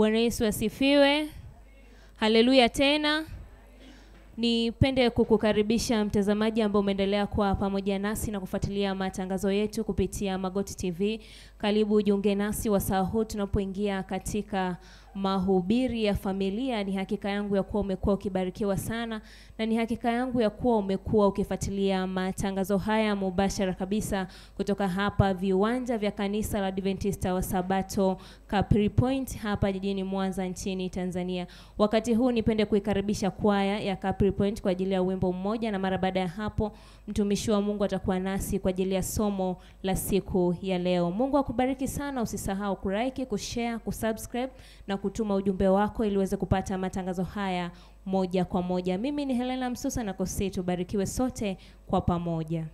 Bwana Yesu asifiwe. Haleluya tena. Nipende kukukaribisha mtazamaji ambao umeendelea kuwa pamoja nasi na kufuatilia matangazo yetu kupitia Magoti TV. Karibu ujiunge nasi wasaa huu tunapoingia katika mahubiri ya familia. Ni hakika yangu ya kuwa umekuwa ukibarikiwa sana, na ni hakika yangu ya kuwa umekuwa ukifuatilia matangazo haya mubashara kabisa kutoka hapa viwanja vya kanisa la Adventista wa Sabato Capri Point hapa jijini Mwanza nchini Tanzania. Wakati huu nipende kuikaribisha kwaya ya Capri Point kwa ajili ya wimbo mmoja, na mara baada ya hapo mtumishi wa Mungu atakuwa nasi kwa ajili ya somo la siku ya leo. Mungu akubariki sana, usisahau kulike, kushare, kusubscribe na kutuma ujumbe wako ili uweze kupata matangazo haya moja kwa moja. Mimi ni Helena Msusa na Kosi, tubarikiwe sote kwa pamoja.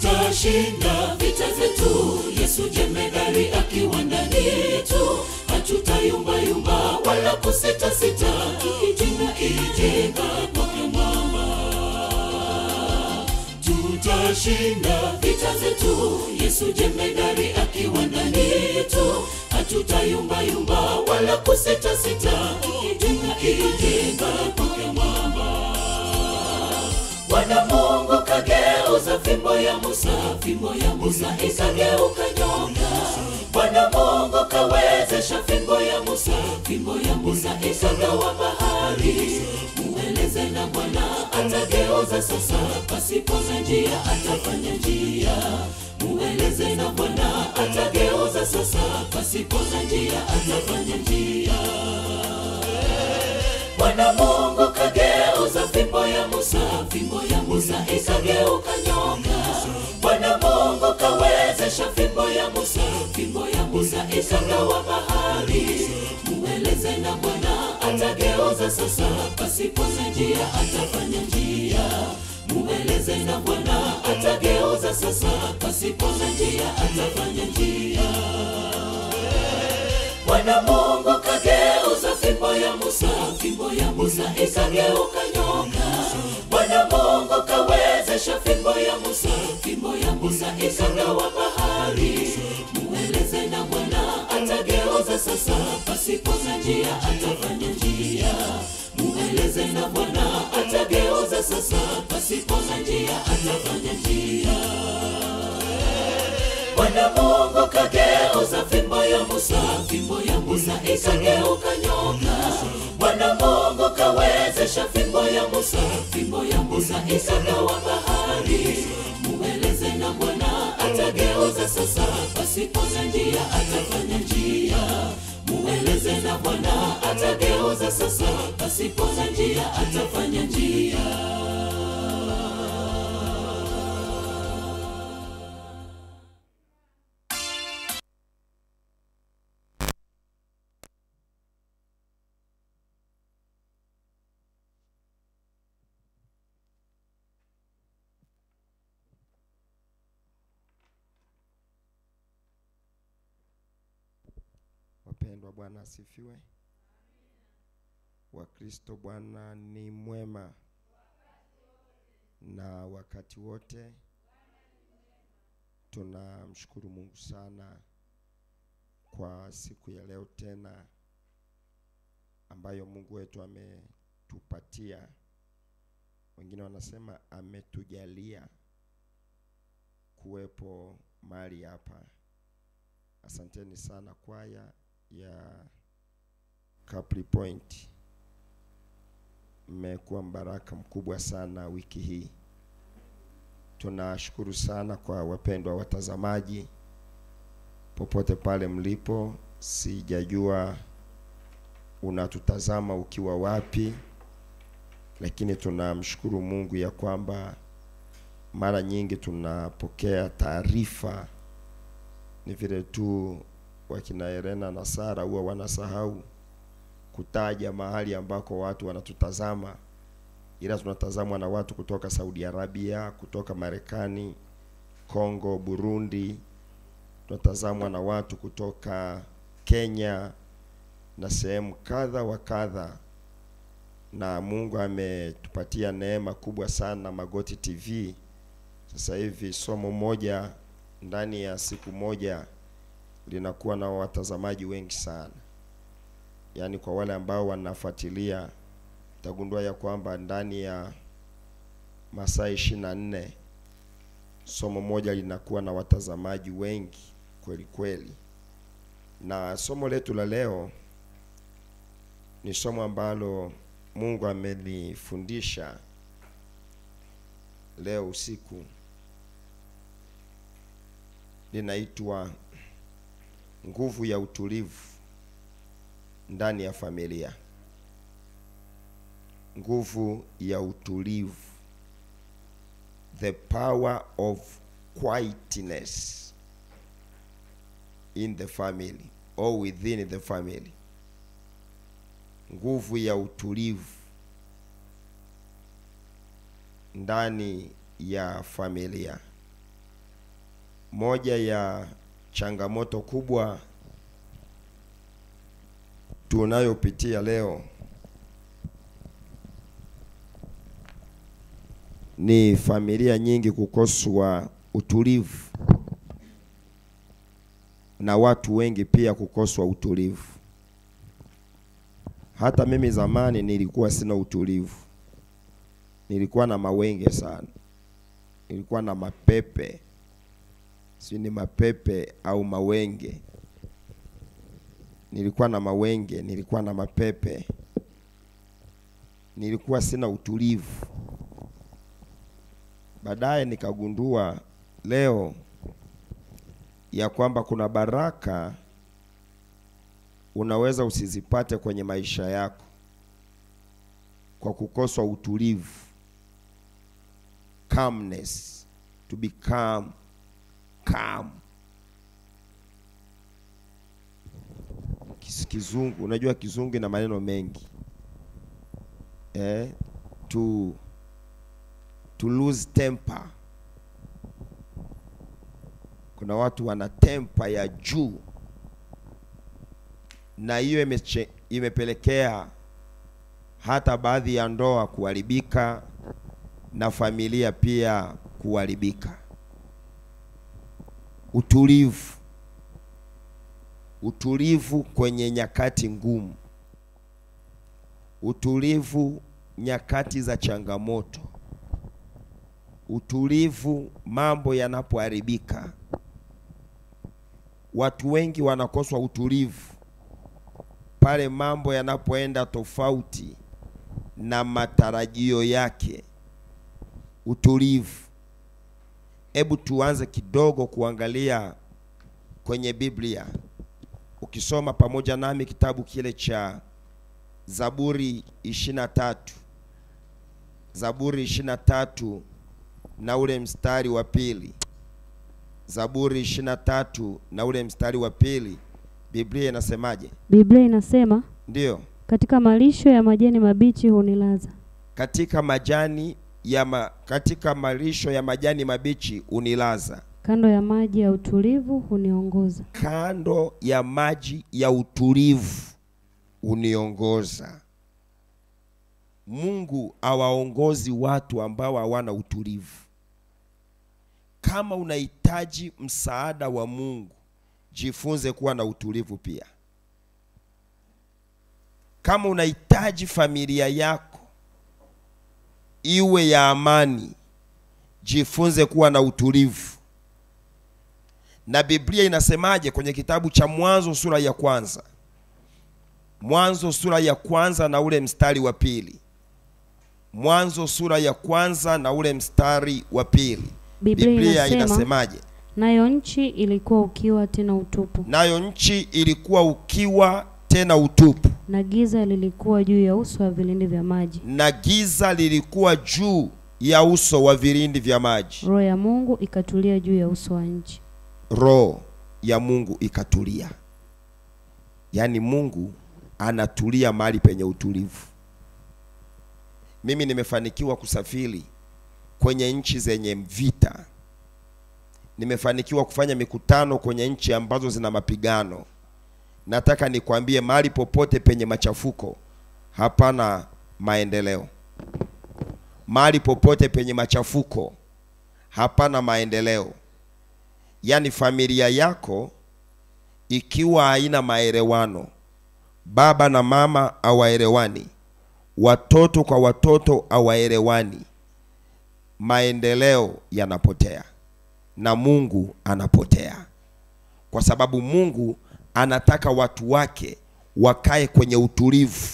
Tutashinda vita vyetu yesu jemedari akiwa ndani yetu. Hatutayumbayumba wala kusitasita tukijenga ijenga kwake mwamba tutashinda vita zetu. Yesu jemedari akiwa ndani yetu. Hatutayumbayumba wala kusitasita tukijenga ijenga kwake mwamba Bwana Mungu kageuza fimbo ya Musa, fimbo ya Musa ikageuka nyoka. Bwana Mungu kawezesha fimbo ya Musa, fimbo ya Musa ikagawa bahari. Mueleze na Bwana atageuza sasa, pasipo na njia atafanya njia. Mueleze na Bwana atageuza sasa, pasipo na njia atafanya njia. Bwana Mungu kageuza fimbo ya Musa, fimbo ya Musa ikageuka nyoka. Bwana Mungu kawezesha fimbo ya Musa, fimbo ya Musa ikagawa bahari. Mueleze na Bwana atageuza sasa, pasipo na njia atafanya njia. Mueleze na Bwana atageuza sasa, pasipo na njia atafanya njia. Bwana Mungu kageuza fimbo ya Musa, fimbo ya Musa ikageuka nyoka. Bwana Mungu kawezesha fimbo ya Musa, fimbo ya Musa ikagawa bahari. Mueleze na Bwana atageuza sasa, pasipo na njia atafanya njia. Mueleze na Bwana atageuza sasa, pasipo na njia atafanya njia. Bwana Mungu kageuza fimbo ya Musa, fimbo ya Musa ikageuka nyoka. Bwana Mungu kawezesha fimbo ya Musa, fimbo ya Musa ikagawa bahari. Mueleze na Bwana atageuza sasa, pasipo na njia atafanya njia. Mueleze na Bwana atageuza sasa, pasipo na njia atafanya njia. Bwana asifiwe. Wakristo, Bwana ni mwema na wakati wote. Tunamshukuru Mungu sana kwa siku ya leo tena ambayo Mungu wetu ametupatia, wengine wanasema ametujalia kuwepo mahali hapa. Asanteni sana kwaya ya Capri Point, mmekuwa mbaraka mkubwa sana wiki hii. Tunashukuru sana kwa wapendwa watazamaji popote pale mlipo. Sijajua unatutazama ukiwa wapi, lakini tunamshukuru Mungu ya kwamba mara nyingi tunapokea taarifa ni vile tu wakina Elena na Sara huwa wanasahau kutaja mahali ambako watu wanatutazama, ila tunatazamwa na watu kutoka Saudi Arabia, kutoka Marekani, Kongo, Burundi, tunatazamwa na watu kutoka Kenya na sehemu kadha wa kadha, na Mungu ametupatia neema kubwa sana Magoti TV. Sasa hivi somo moja ndani ya siku moja linakuwa na watazamaji wengi sana. Yaani, kwa wale ambao wanafuatilia utagundua ya kwamba ndani ya masaa ishirini na nne somo moja linakuwa na watazamaji wengi kweli kweli. Na somo letu la leo ni somo ambalo Mungu amenifundisha leo usiku linaitwa nguvu ya utulivu ndani ya familia. Nguvu ya utulivu, the power of quietness in the family or within the family. Nguvu ya utulivu ndani ya familia. moja ya changamoto kubwa tunayopitia leo ni familia nyingi kukoswa utulivu na watu wengi pia kukoswa utulivu. Hata mimi zamani nilikuwa sina utulivu, nilikuwa na mawenge sana, nilikuwa na mapepe, si ni mapepe au mawenge. Nilikuwa na mawenge, nilikuwa na mapepe, nilikuwa sina utulivu. Baadaye nikagundua leo ya kwamba kuna baraka unaweza usizipate kwenye maisha yako kwa kukoswa utulivu, calmness, to become calm. Kizungu, unajua kizungu ina maneno mengi eh, to to lose temper. Kuna watu wana tempa ya juu, na hiyo imepelekea hata baadhi ya ndoa kuharibika na familia pia kuharibika. Utulivu, utulivu kwenye nyakati ngumu, utulivu nyakati za changamoto, utulivu mambo yanapoharibika. Watu wengi wanakoswa utulivu pale mambo yanapoenda tofauti na matarajio yake. Utulivu. Hebu tuanze kidogo kuangalia kwenye Biblia, ukisoma pamoja nami kitabu kile cha Zaburi ishirini na tatu. Zaburi ishirini na tatu na ule mstari wa pili. Zaburi ishirini na tatu na ule mstari wa pili. Biblia inasemaje? Biblia inasema Ndiyo, katika malisho ya majani mabichi hunilaza, katika majani ya ma, katika malisho ya majani mabichi unilaza, kando ya maji ya utulivu huniongoza. kando ya maji ya utulivu huniongoza. Mungu awaongozi watu ambao hawana utulivu. Kama unahitaji msaada wa Mungu, jifunze kuwa na utulivu pia. Kama unahitaji familia yako iwe ya amani, jifunze kuwa na utulivu. Na Biblia inasemaje kwenye kitabu cha Mwanzo sura ya kwanza? Mwanzo sura ya kwanza na ule mstari wa pili. Mwanzo sura ya kwanza na ule mstari wa pili. Biblia Biblia inasema inasemaje? nayo nchi ilikuwa ukiwa tena utupu, Nayo nchi ilikuwa ukiwa tena utupu, na giza lilikuwa juu ya uso wa vilindi vya maji. na giza lilikuwa juu ya uso wa vilindi vya maji. Roho ya Mungu ikatulia juu ya uso wa nchi. Roho ya Mungu ikatulia. Yaani Mungu anatulia mahali penye utulivu. Mimi nimefanikiwa kusafiri kwenye nchi zenye vita. Nimefanikiwa kufanya mikutano kwenye nchi ambazo zina mapigano. Nataka nikwambie mahali popote penye machafuko hapana maendeleo. Mahali popote penye machafuko hapana maendeleo. Yaani familia yako ikiwa haina maelewano, baba na mama hawaelewani, watoto kwa watoto hawaelewani, maendeleo yanapotea na Mungu anapotea, kwa sababu Mungu anataka watu wake wakae kwenye utulivu.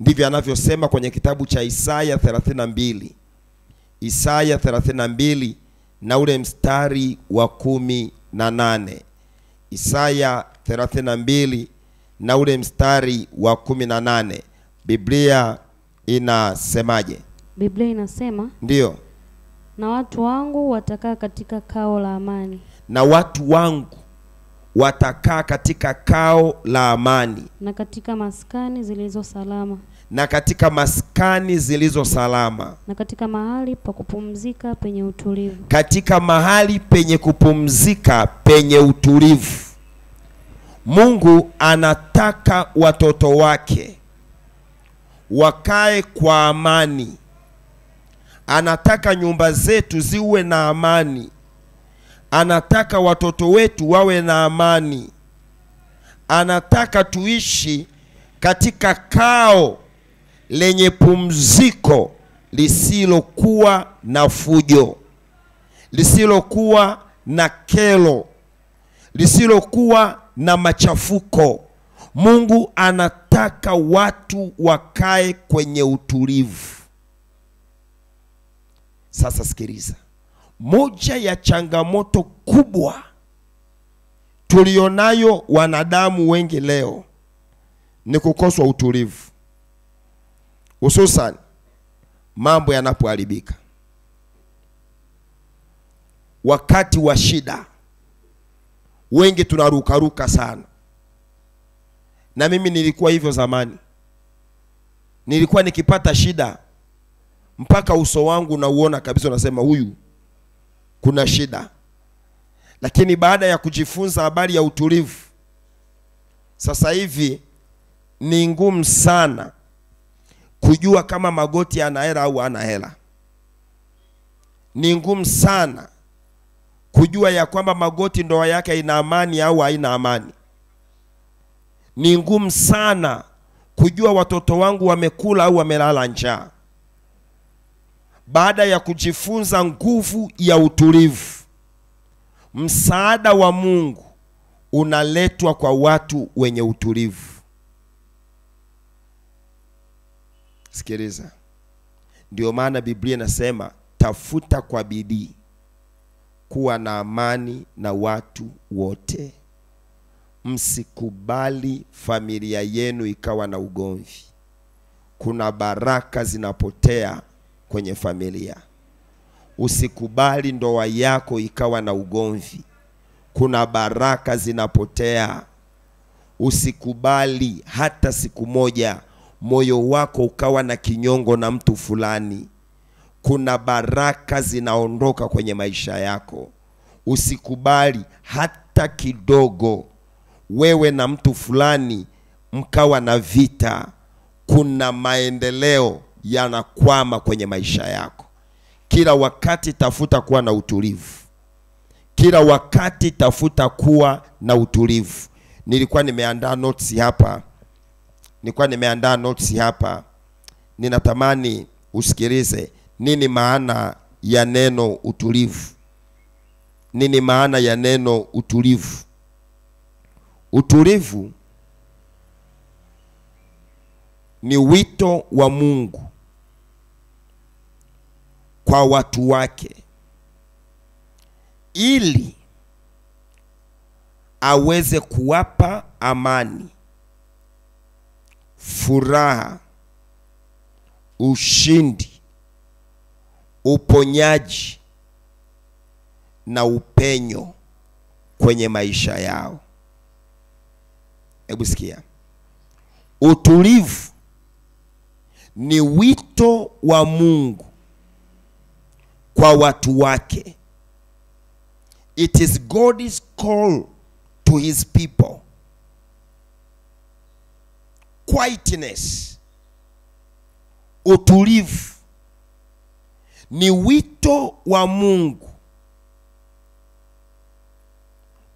Ndivyo anavyosema kwenye kitabu cha Isaya 32 Isaya 32 na ule mstari wa kumi na nane. Isaya 32 na ule mstari wa kumi na nane. Biblia inasemaje? Biblia inasema ndio. Na watu wangu watakaa katika kao la amani, na watu wangu watakaa katika kao la amani. Na katika maskani zilizo salama na katika maskani zilizo salama na katika mahali pa kupumzika penye utulivu. katika mahali penye kupumzika penye utulivu. Mungu anataka watoto wake wakae kwa amani. Anataka nyumba zetu ziwe na amani. Anataka watoto wetu wawe na amani. Anataka tuishi katika kao lenye pumziko lisilokuwa na fujo, lisilokuwa na kelo, lisilokuwa na machafuko. Mungu anataka watu wakae kwenye utulivu. Sasa sikiliza, moja ya changamoto kubwa tulionayo wanadamu wengi leo ni kukoswa utulivu, hususan mambo yanapoharibika, wakati wa shida, wengi tunarukaruka sana, na mimi nilikuwa hivyo zamani. Nilikuwa nikipata shida mpaka uso wangu unauona kabisa, unasema huyu kuna shida. Lakini baada ya kujifunza habari ya utulivu, sasa hivi ni ngumu sana kujua kama Magoti ana hela au ana hela. Ni ngumu sana kujua ya kwamba Magoti ndoa yake ina amani au haina amani. Ni ngumu sana kujua watoto wangu wamekula au wamelala njaa. Baada ya kujifunza nguvu ya utulivu, msaada wa Mungu unaletwa kwa watu wenye utulivu. Sikiliza, ndio maana Biblia inasema tafuta kwa bidii kuwa na amani na watu wote, msikubali familia yenu ikawa na ugomvi. Kuna baraka zinapotea kwenye familia. Usikubali ndoa yako ikawa na ugomvi. Kuna baraka zinapotea. Usikubali hata siku moja moyo wako ukawa na kinyongo na mtu fulani. Kuna baraka zinaondoka kwenye maisha yako. Usikubali hata kidogo wewe na mtu fulani mkawa na vita. Kuna maendeleo yanakwama kwenye maisha yako. Kila wakati tafuta kuwa na utulivu. Kila wakati tafuta kuwa na utulivu. Nilikuwa nimeandaa notes hapa nilikuwa nimeandaa notes hapa, ninatamani usikilize nini maana ya neno utulivu. Nini maana ya neno utulivu? Utulivu ni wito wa Mungu kwa watu wake ili aweze kuwapa amani furaha, ushindi, uponyaji na upenyo kwenye maisha yao. Hebu sikia, utulivu ni wito wa Mungu kwa watu wake. It is God's call to his people quietness, utulivu. Ni wito wa Mungu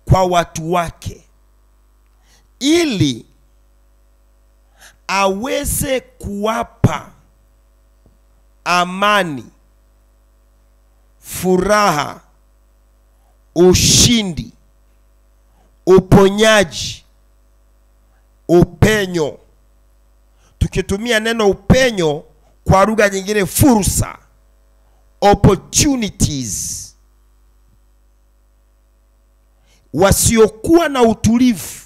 kwa watu wake ili aweze kuwapa amani, furaha, ushindi, uponyaji, upenyo tukitumia neno upenyo kwa lugha nyingine, fursa, opportunities. Wasiokuwa na utulivu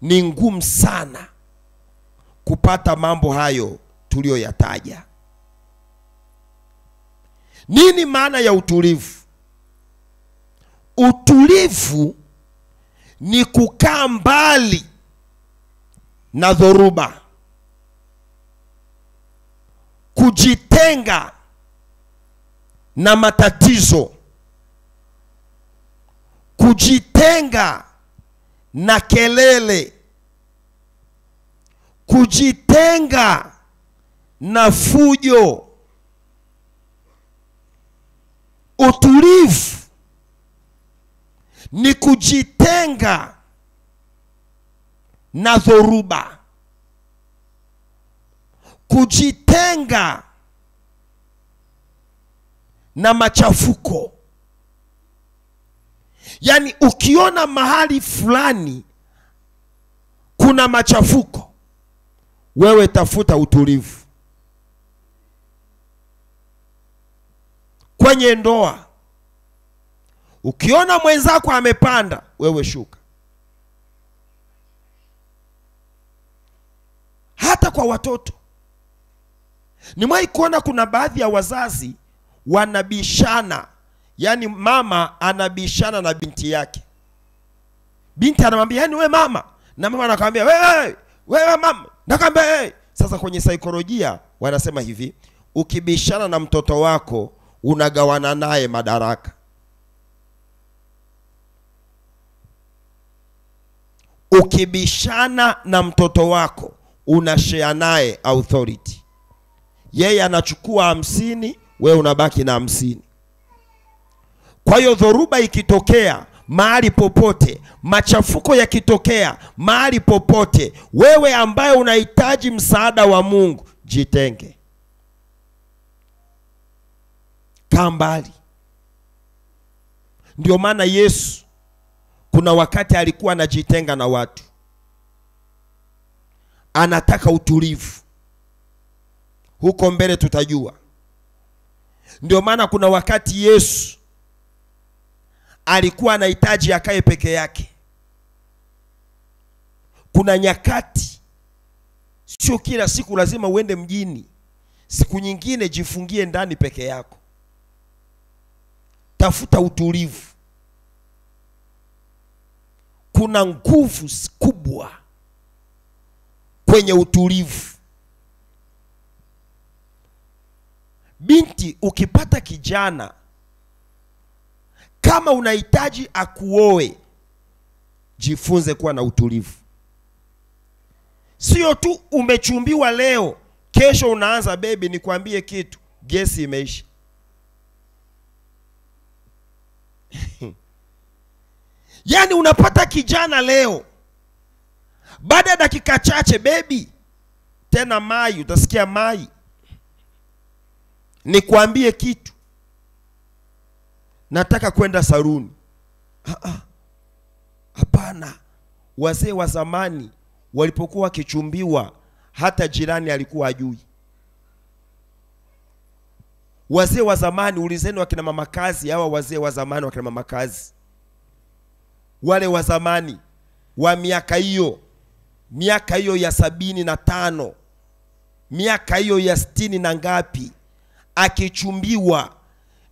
ni ngumu sana kupata mambo hayo tuliyoyataja. Nini maana ya utulivu? utulivu ni kukaa mbali na dhoruba. Kujitenga na matatizo. Kujitenga na kelele. Kujitenga na fujo. Utulivu ni kujitenga na dhoruba. Kujitenga na machafuko. Yaani ukiona mahali fulani kuna machafuko wewe tafuta utulivu. Kwenye ndoa ukiona mwenzako amepanda wewe shuka hata kwa watoto. Nimewahi kuona kuna baadhi ya wazazi wanabishana yani mama anabishana na binti yake. Binti anamwambia yani we mama na mama anakwambia wewe wewe mama nakwambia hey. sasa kwenye saikolojia wanasema hivi ukibishana na mtoto wako unagawana naye madaraka. Ukibishana na mtoto wako unashare naye authority. Yeye anachukua hamsini wewe unabaki na hamsini. Kwa hiyo dhoruba ikitokea mahali popote machafuko yakitokea mahali popote wewe ambaye unahitaji msaada wa mungu jitenge. Kaa mbali. Ndio maana yesu kuna wakati alikuwa anajitenga na watu anataka utulivu. Huko mbele tutajua. Ndio maana kuna wakati yesu alikuwa anahitaji akae peke yake. Kuna nyakati sio kila siku lazima uende mjini. Siku nyingine jifungie ndani peke yako. Tafuta utulivu. Kuna nguvu kubwa kwenye utulivu. Binti ukipata kijana kama unahitaji akuoe jifunze kuwa na utulivu. Sio tu umechumbiwa leo kesho unaanza bebi nikwambie kitu gesi imeisha. Yaani unapata kijana leo baada ya dakika chache bebi tena mai utasikia mai. Nikwambie kitu. Nataka kwenda saruni Ah, ah. hapana. Wazee wa zamani walipokuwa wakichumbiwa hata jirani alikuwa ajui wazee wa zamani ulizeni wakina mama kazi hawa wazee wa zamani wakina mama kazi. Wale wa zamani wa miaka hiyo miaka hiyo ya sabini na tano. Miaka hiyo ya sitini na ngapi? Akichumbiwa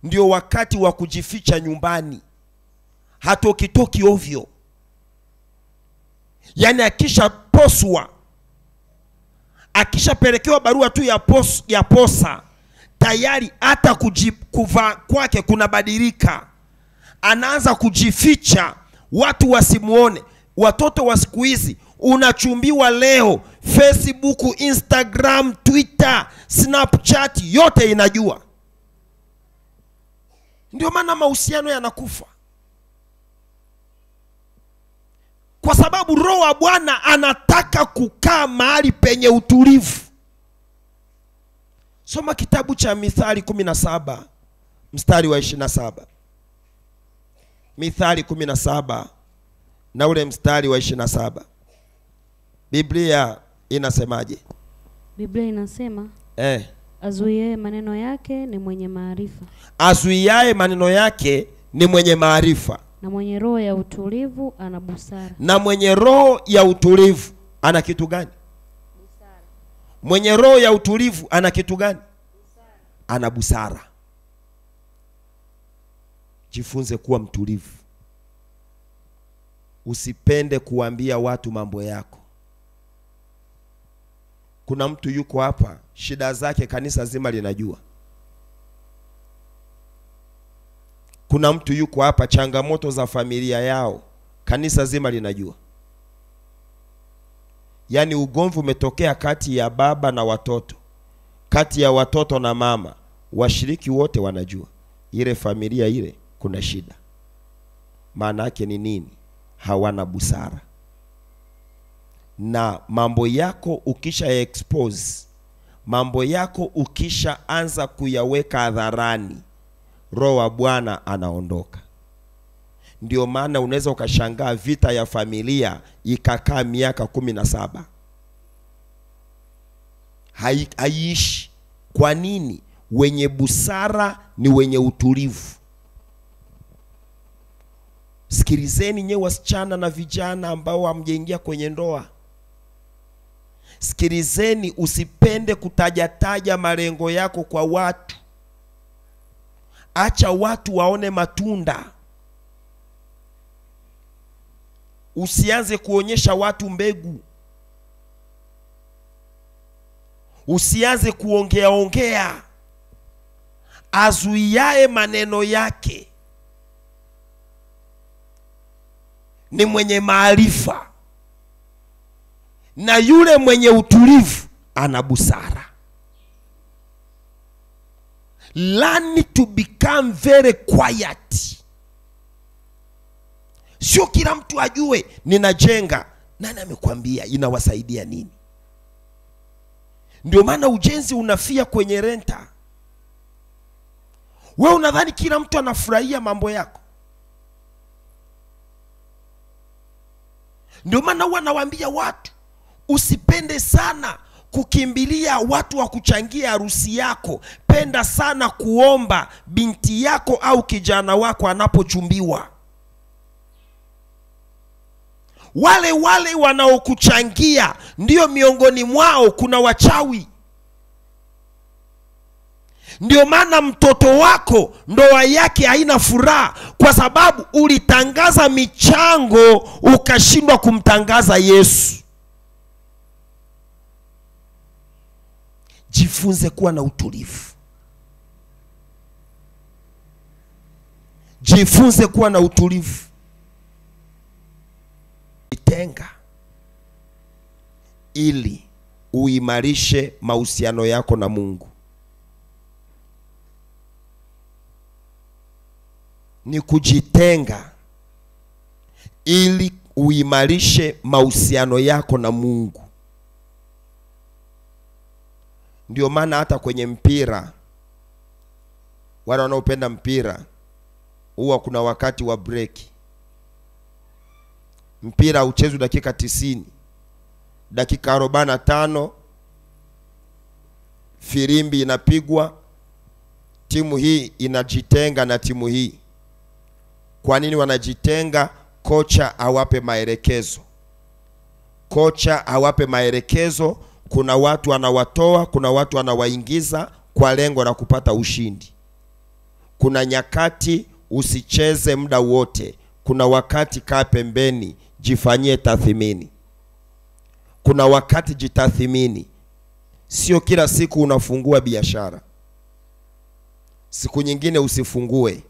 ndio wakati wa kujificha nyumbani. Hatokitoki ovyo. Yaani akishaposwa akishapelekewa barua tu ya, pos, ya posa tayari hata kuvaa kwake kunabadilika. Anaanza kujificha watu wasimuone watoto wa siku hizi unachumbiwa leo facebook instagram twitter snapchat yote inajua. Ndio maana mahusiano yanakufa. Kwa sababu roho wa bwana anataka kukaa mahali penye utulivu. Soma kitabu cha mithali 17 mstari wa 27 mithali 17 na ule mstari wa 27 biblia inasemaje Biblia inasema eh. azuiaye maneno yake ni mwenye maarifa, azuiaye maneno yake ni mwenye maarifa na mwenye roho ya utulivu ana busara. na mwenye roho ya utulivu ana kitu gani Busara. mwenye roho ya utulivu ana kitu gani Busara. ana busara jifunze kuwa mtulivu usipende kuambia watu mambo yako. Kuna mtu yuko hapa, shida zake kanisa zima linajua. Kuna mtu yuko hapa, changamoto za familia yao kanisa zima linajua. Yaani ugomvi umetokea kati ya baba na watoto, kati ya watoto na mama, washiriki wote wanajua ile familia ile kuna shida. Maana yake ni nini? Hawana busara, na mambo yako ukisha expose, mambo yako ukishaanza kuyaweka hadharani, roho wa Bwana anaondoka. Ndio maana unaweza ukashangaa vita ya familia ikakaa miaka kumi na saba hai, haiishi. Kwa nini? Wenye busara ni wenye utulivu. Sikilizeni nyewe wasichana na vijana ambao hamjaingia kwenye ndoa, sikilizeni, usipende kutajataja malengo yako kwa watu. Acha watu waone matunda. Usianze kuonyesha watu mbegu, usianze kuongea ongea. Azuiaye maneno yake ni mwenye maarifa, na yule mwenye utulivu ana busara. Learn to become very quiet. Sio kila mtu ajue ninajenga. Nani amekwambia inawasaidia nini? Ndio maana ujenzi unafia kwenye renta. We unadhani kila mtu anafurahia mambo yako? Ndio maana huwa nawaambia watu usipende sana kukimbilia watu wa kuchangia harusi yako. Penda sana kuomba binti yako au kijana wako anapochumbiwa. Wale wale wanaokuchangia ndio miongoni mwao kuna wachawi. Ndio maana mtoto wako ndoa yake haina furaha, kwa sababu ulitangaza michango ukashindwa kumtangaza Yesu. Jifunze kuwa na utulivu, jifunze kuwa na utulivu. Jitenga ili uimarishe mahusiano yako na Mungu. Ni kujitenga ili uimarishe mahusiano yako na Mungu. Ndio maana hata kwenye mpira, wale wanaopenda mpira huwa kuna wakati wa break. Mpira uchezwe dakika tisini, dakika arobaini na tano firimbi inapigwa, timu hii inajitenga na timu hii. Kwa nini wanajitenga? Kocha awape maelekezo, kocha awape maelekezo. Kuna watu anawatoa, kuna watu anawaingiza kwa lengo la kupata ushindi. Kuna nyakati usicheze muda wote, kuna wakati kaa pembeni, jifanyie tathmini. Kuna wakati jitathmini, sio kila siku unafungua biashara, siku nyingine usifungue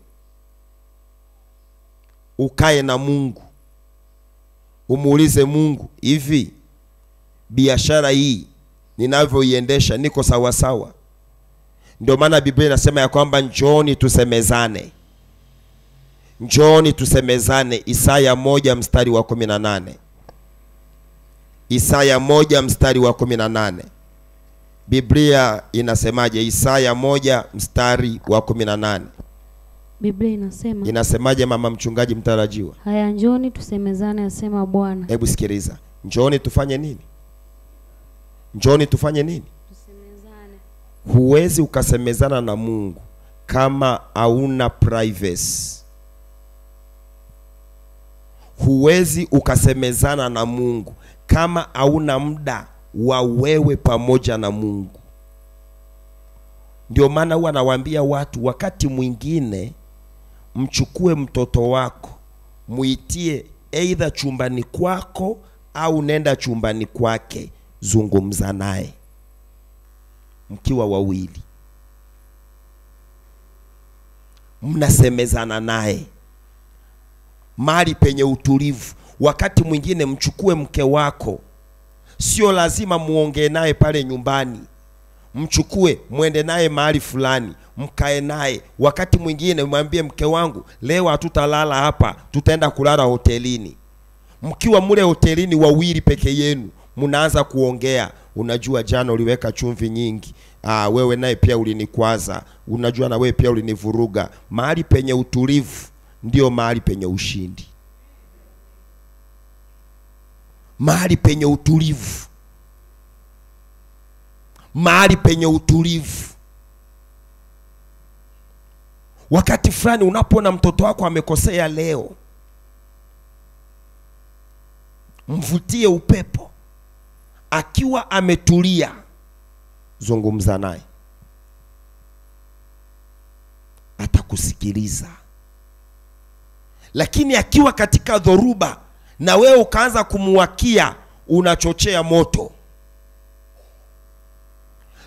ukae na Mungu, umuulize Mungu, hivi biashara hii ninavyoiendesha niko sawasawa? sawa? Ndio maana Biblia inasema ya kwamba njooni tusemezane, njooni tusemezane. Isaya moja mstari wa kumi na nane Isaya moja mstari wa kumi na nane Biblia inasemaje? Isaya moja mstari wa kumi na nane Biblia inasema inasemaje, mama mchungaji mtarajiwa? haya, njoni tusemezane, asema Bwana. Hebu sikiliza, njooni tufanye nini? Njooni tufanye nini? Tusemezane. Huwezi ukasemezana na Mungu kama hauna privacy. Huwezi ukasemezana na Mungu kama hauna muda wa wewe pamoja na Mungu. Ndio maana huwa nawaambia watu, wakati mwingine mchukue mtoto wako muitie eidha chumbani kwako au nenda chumbani kwake, zungumza naye. Mkiwa wawili, mnasemezana naye. Mahali penye utulivu. Wakati mwingine mchukue mke wako, sio lazima muongee naye pale nyumbani. Mchukue mwende naye mahali fulani. Mkae naye. Wakati mwingine mwambie mke wangu, leo hatutalala hapa, tutaenda kulala hotelini. Mkiwa mule hotelini wawili peke yenu, mnaanza kuongea. Unajua jana uliweka chumvi nyingi. Aa, wewe naye pia ulinikwaza. Unajua na wewe pia ulinivuruga. Mahali penye utulivu ndio mahali penye ushindi. Mahali penye utulivu mahali penye utulivu. Wakati fulani unapoona mtoto wako amekosea leo, mvutie upepo, akiwa ametulia, zungumza naye, atakusikiliza. Lakini akiwa katika dhoruba na wewe ukaanza kumuwakia, unachochea moto.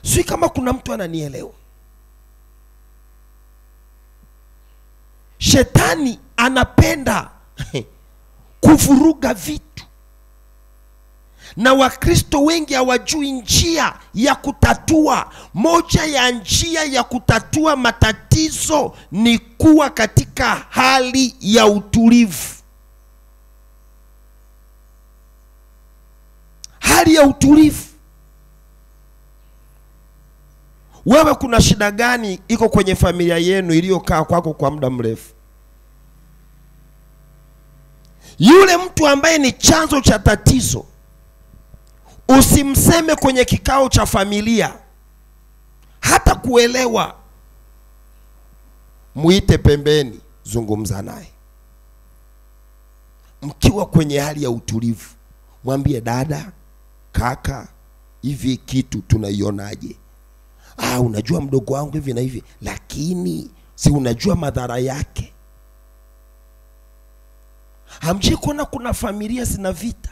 Si kama kuna mtu ananielewa. Shetani anapenda kuvuruga vitu, na Wakristo wengi hawajui njia ya kutatua. Moja ya njia ya kutatua matatizo ni kuwa katika hali ya utulivu, hali ya utulivu. Wewe kuna shida gani iko kwenye familia yenu iliyokaa kwako kwa muda mrefu? Yule mtu ambaye ni chanzo cha tatizo, usimseme kwenye kikao cha familia, hata kuelewa. Muite pembeni, zungumza naye mkiwa kwenye hali ya utulivu. Mwambie dada, kaka, hivi kitu tunaionaje? Ah, unajua mdogo wangu hivi na hivi, lakini si unajua madhara yake. hamjikona kuna familia zina vita?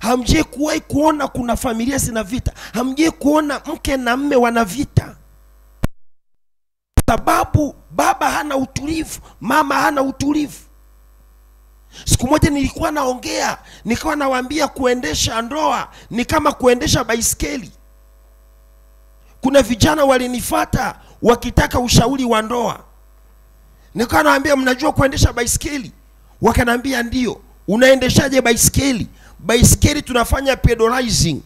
Hamjui kuwahi kuona kuna familia zina vita? hamjai kuona mke na mme wana vita? Sababu baba hana utulivu, mama hana utulivu. Siku moja nilikuwa naongea, nikawa nawaambia kuendesha ndoa ni kama kuendesha baiskeli. Kuna vijana walinifata wakitaka ushauri wa ndoa, nikawa nawaambia mnajua kuendesha baiskeli? Wakanambia ndio. Unaendeshaje baiskeli? Baiskeli tunafanya pedalizing,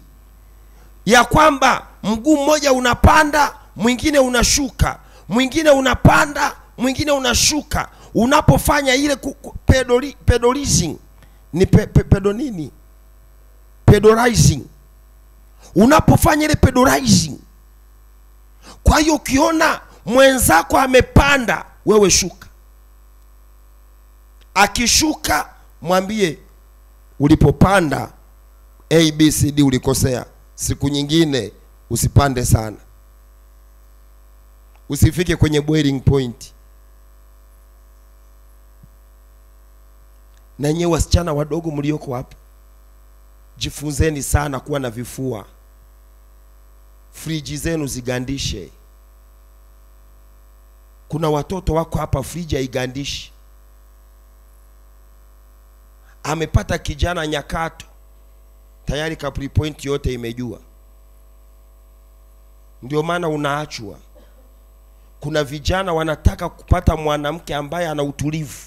ya kwamba mguu mmoja unapanda, mwingine unashuka, mwingine unapanda, mwingine unashuka. Unapofanya ile pedoli, pedalizing ni pe, pe, pedo nini? Pedalizing unapofanya ile pedalizing kwa hiyo ukiona mwenzako amepanda wewe shuka. Akishuka mwambie ulipopanda abcd ulikosea. Siku nyingine usipande sana. Usifike kwenye boiling point. Na nyewe wasichana wadogo mlioko hapa jifunzeni sana kuwa na vifua. Friji zenu zigandishe. Kuna watoto wako hapa friji haigandishi amepata kijana nyakato tayari kapri point yote imejua. Ndio maana unaachwa. Kuna vijana wanataka kupata mwanamke ambaye ana utulivu.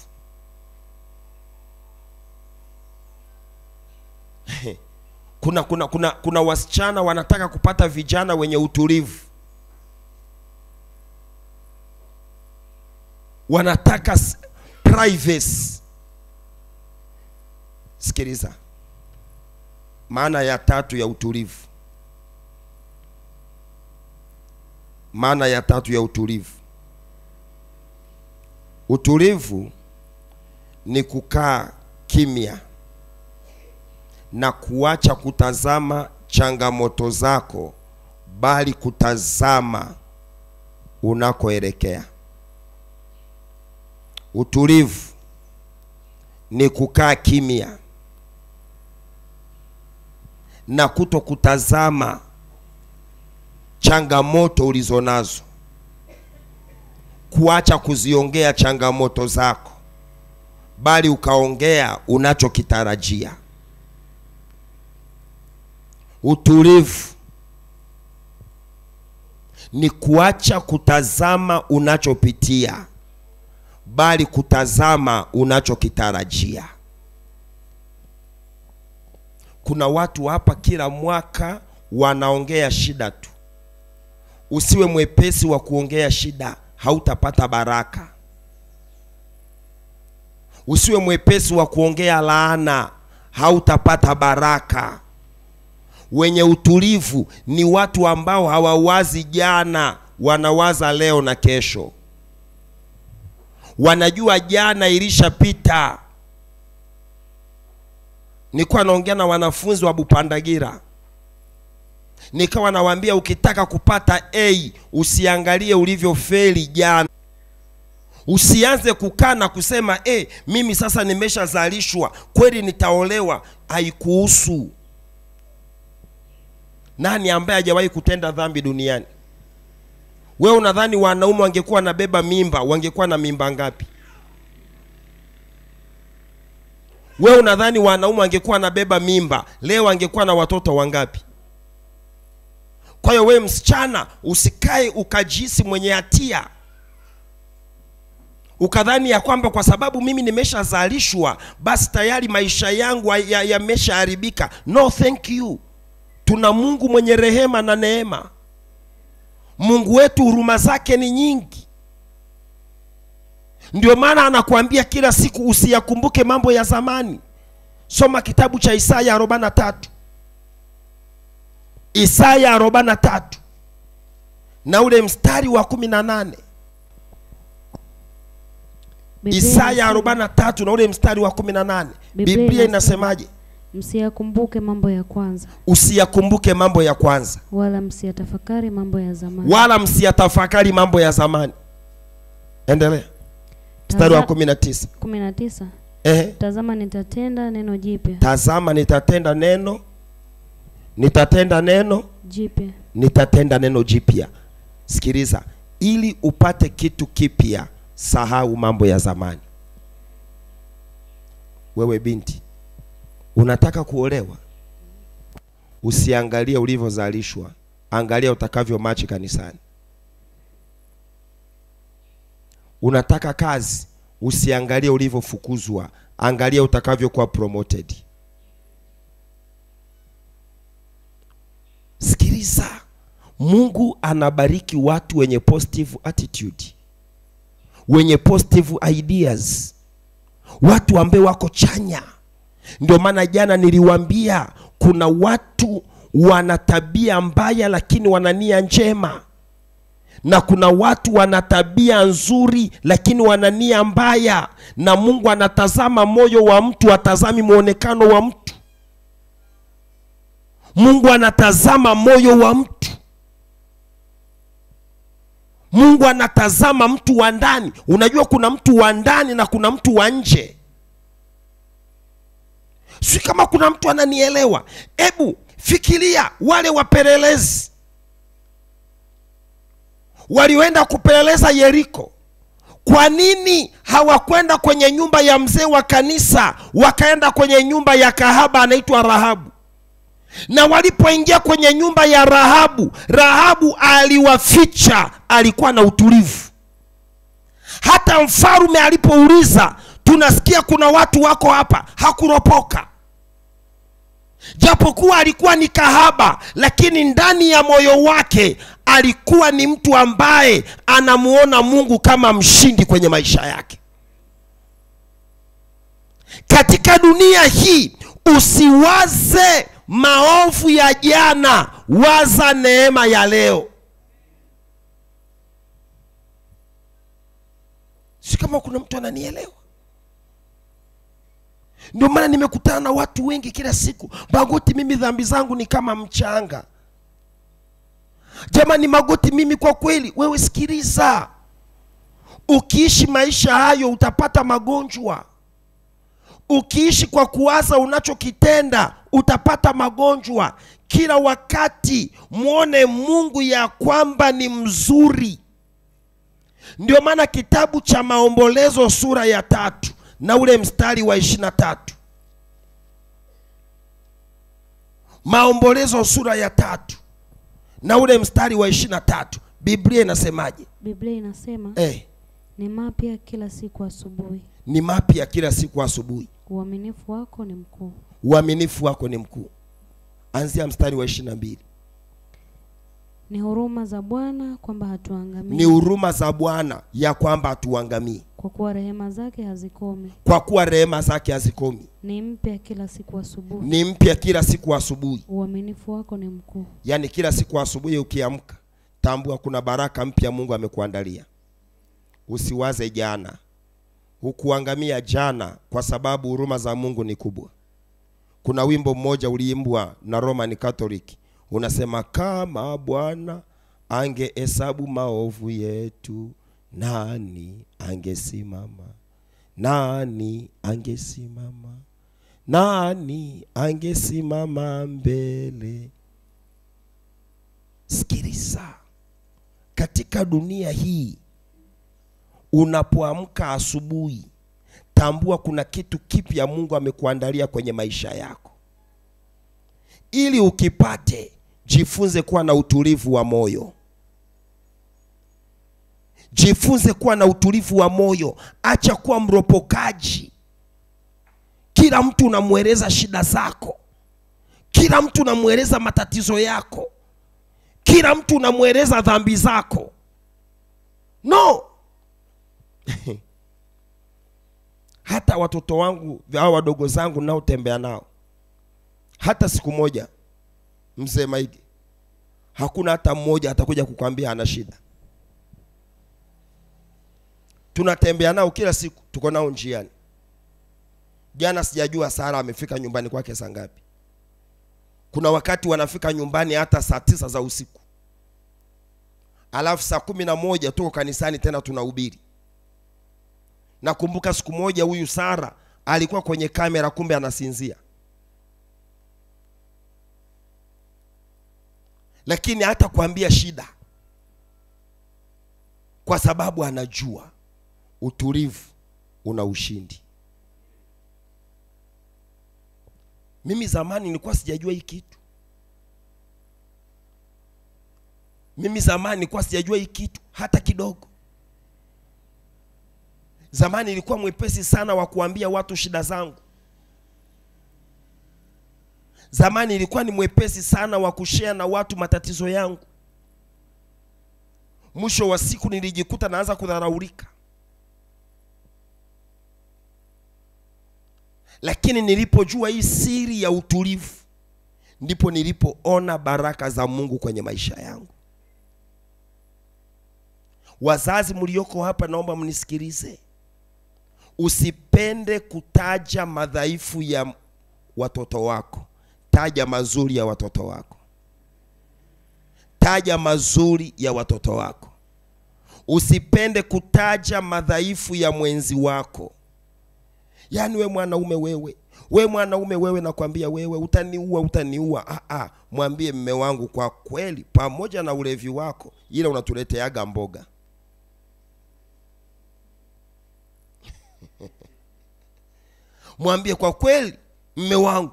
Kuna kuna kuna kuna wasichana wanataka kupata vijana wenye utulivu. Wanataka privacy sikiliza. Maana ya tatu ya utulivu. Maana ya tatu ya utulivu. Utulivu ni kukaa kimya na kuacha kutazama changamoto zako bali kutazama unakoelekea. Utulivu ni kukaa kimya na kuto kutazama changamoto ulizonazo, kuacha kuziongea changamoto zako, bali ukaongea unachokitarajia. Utulivu ni kuacha kutazama unachopitia, bali kutazama unachokitarajia. Kuna watu hapa kila mwaka wanaongea shida tu. Usiwe mwepesi wa kuongea shida, hautapata baraka. Usiwe mwepesi wa kuongea laana, hautapata baraka. Wenye utulivu ni watu ambao hawawazi jana, wanawaza leo na kesho. Wanajua jana ilishapita. Nilikuwa naongea na wanafunzi wa Bupandagira, nikawa nawaambia ukitaka kupata A usiangalie ulivyofeli jana. Usianze kukaa na kusema e, mimi sasa nimeshazalishwa kweli, nitaolewa. Haikuhusu. Nani ambaye hajawahi kutenda dhambi duniani? Wewe unadhani wanaume wangekuwa wanabeba mimba wangekuwa na mimba ngapi? Wewe unadhani wanaume angekuwa anabeba mimba leo angekuwa na watoto wangapi? Kwa hiyo wewe msichana, usikae ukajisi mwenye hatia ukadhani ya kwamba kwa sababu mimi nimeshazalishwa basi tayari maisha yangu yameshaharibika. Ya no, thank you. Tuna Mungu mwenye rehema na neema. Mungu wetu huruma zake ni nyingi, ndio maana anakuambia kila siku usiyakumbuke mambo ya zamani. Soma kitabu cha Isaya 43 Isaya 43 na ule mstari wa kumi na nane Isaya 43 na ule mstari wa kumi na nane Biblia Biblia inasemaje? Msiyakumbuke mambo ya kwanza, Usiyakumbuke mambo ya kwanza, wala msiyatafakari mambo ya zamani. wala msiyatafakari mambo ya zamani. Endelea mstari wa kumi na tisa. kumi na tisa. Ehe, Tazama nitatenda neno jipya tazama nitatenda neno, nitatenda neno, jipya, nitatenda neno jipya. Sikiliza, ili upate kitu kipya, sahau mambo ya zamani. Wewe binti, unataka kuolewa, usiangalie ulivyozalishwa, angalia utakavyo machi kanisani. Unataka kazi, usiangalie ulivyofukuzwa, angalia utakavyokuwa promoted. Sikiliza, Mungu anabariki watu wenye positive attitude, wenye positive ideas, watu ambao wako chanya. Ndio maana jana niliwambia kuna watu wana tabia mbaya, lakini wana nia njema, na kuna watu wana tabia nzuri, lakini wana nia mbaya, na Mungu anatazama moyo wa mtu, atazami mwonekano wa mtu. Mungu anatazama moyo wa mtu. Mungu anatazama mtu wa ndani. Unajua kuna mtu wa ndani na kuna mtu wa nje. Si kama kuna mtu ananielewa. Hebu fikiria wale wapelelezi walioenda kupeleleza Yeriko. Kwa nini hawakwenda kwenye nyumba ya mzee wa kanisa, wakaenda kwenye nyumba ya kahaba anaitwa Rahabu? na walipoingia kwenye nyumba ya Rahabu, Rahabu aliwaficha, alikuwa na utulivu. Hata mfarume alipouliza, tunasikia kuna watu wako hapa, hakuropoka. Japokuwa alikuwa ni kahaba, lakini ndani ya moyo wake alikuwa ni mtu ambaye anamuona Mungu kama mshindi kwenye maisha yake. Katika dunia hii usiwaze maovu ya jana, waza neema ya leo. Si kama kuna mtu ananielewa? Ndio maana nimekutana na watu wengi kila siku, Magoti, mimi dhambi zangu ni kama mchanga. Jamani Magoti, mimi kwa kweli, wewe sikiliza, ukiishi maisha hayo utapata magonjwa. Ukiishi kwa kuwaza unachokitenda utapata magonjwa. Kila wakati mwone mungu ya kwamba ni mzuri. Ndio maana kitabu cha maombolezo sura ya tatu na ule mstari wa ishirini na tatu. Maombolezo sura ya tatu na ule mstari wa ishirini na tatu. Biblia inasemaje? Biblia inasema eh, ni mapya kila siku asubuhi, ni mapya kila siku asubuhi. Uaminifu wako ni mkuu. uaminifu wako ni mkuu. Anzia mstari wa ishiri na mbili. Ni huruma za Bwana kwamba hatuangamii, ni huruma za bwana ya kwamba hatuangamii kwa kuwa rehema zake hazikomi. kwa kuwa rehema zake hazikomi. Ni mpya kila siku asubuhi, ni mpya kila siku asubuhi. Uaminifu wako ni mkuu. yaani kila siku asubuhi ukiamka tambua kuna baraka mpya mungu amekuandalia. Usiwaze jana. Hukuangamia jana kwa sababu huruma za mungu ni kubwa. Kuna wimbo mmoja uliimbwa na roman catholic. Unasema kama bwana angehesabu maovu yetu nani angesimama? Nani angesimama? Nani angesimama mbele? Sikiliza katika dunia hii unapoamka asubuhi tambua kuna kitu kipya mungu amekuandalia kwenye maisha yako. Ili ukipate jifunze kuwa na utulivu wa moyo jifunze kuwa na utulivu wa moyo. Acha kuwa mropokaji. Kila mtu unamweleza shida zako. Kila mtu unamweleza matatizo yako. Kila mtu unamweleza dhambi zako. No! Hata watoto wangu au wadogo zangu naotembea nao. Hata siku moja mzee maidi hakuna hata mmoja atakuja kukwambia ana shida tunatembea nao kila siku tuko nao njiani. Jana sijajua sara amefika nyumbani kwake saa ngapi. Kuna wakati wanafika nyumbani hata saa tisa za usiku. Alafu saa kumi na moja tuko kanisani tena tunahubiri. Nakumbuka siku moja huyu sara alikuwa kwenye kamera kumbe anasinzia. Lakini hata kuambia shida. Kwa sababu anajua utulivu una ushindi. Mimi zamani nilikuwa sijajua hii kitu. Mimi zamani nilikuwa sijajua hii kitu hata kidogo. Zamani nilikuwa mwepesi sana wa kuambia watu shida zangu. Zamani nilikuwa ni mwepesi sana wa kushea na watu matatizo yangu. Mwisho wa siku nilijikuta naanza kudharaulika lakini nilipojua hii siri ya utulivu ndipo nilipoona baraka za mungu kwenye maisha yangu. Wazazi mlioko hapa naomba mnisikilize. Usipende kutaja madhaifu ya watoto wako. Taja mazuri ya watoto wako. Taja mazuri ya watoto wako. Usipende kutaja madhaifu ya mwenzi wako yaani we mwanaume wewe. We mwanaume wewe nakwambia wewe utaniua utaniua. Ah, ah, mwambie mme wangu kwa kweli pamoja na ulevi wako ila unatuleteaga mboga. Mwambie kwa kweli mme wangu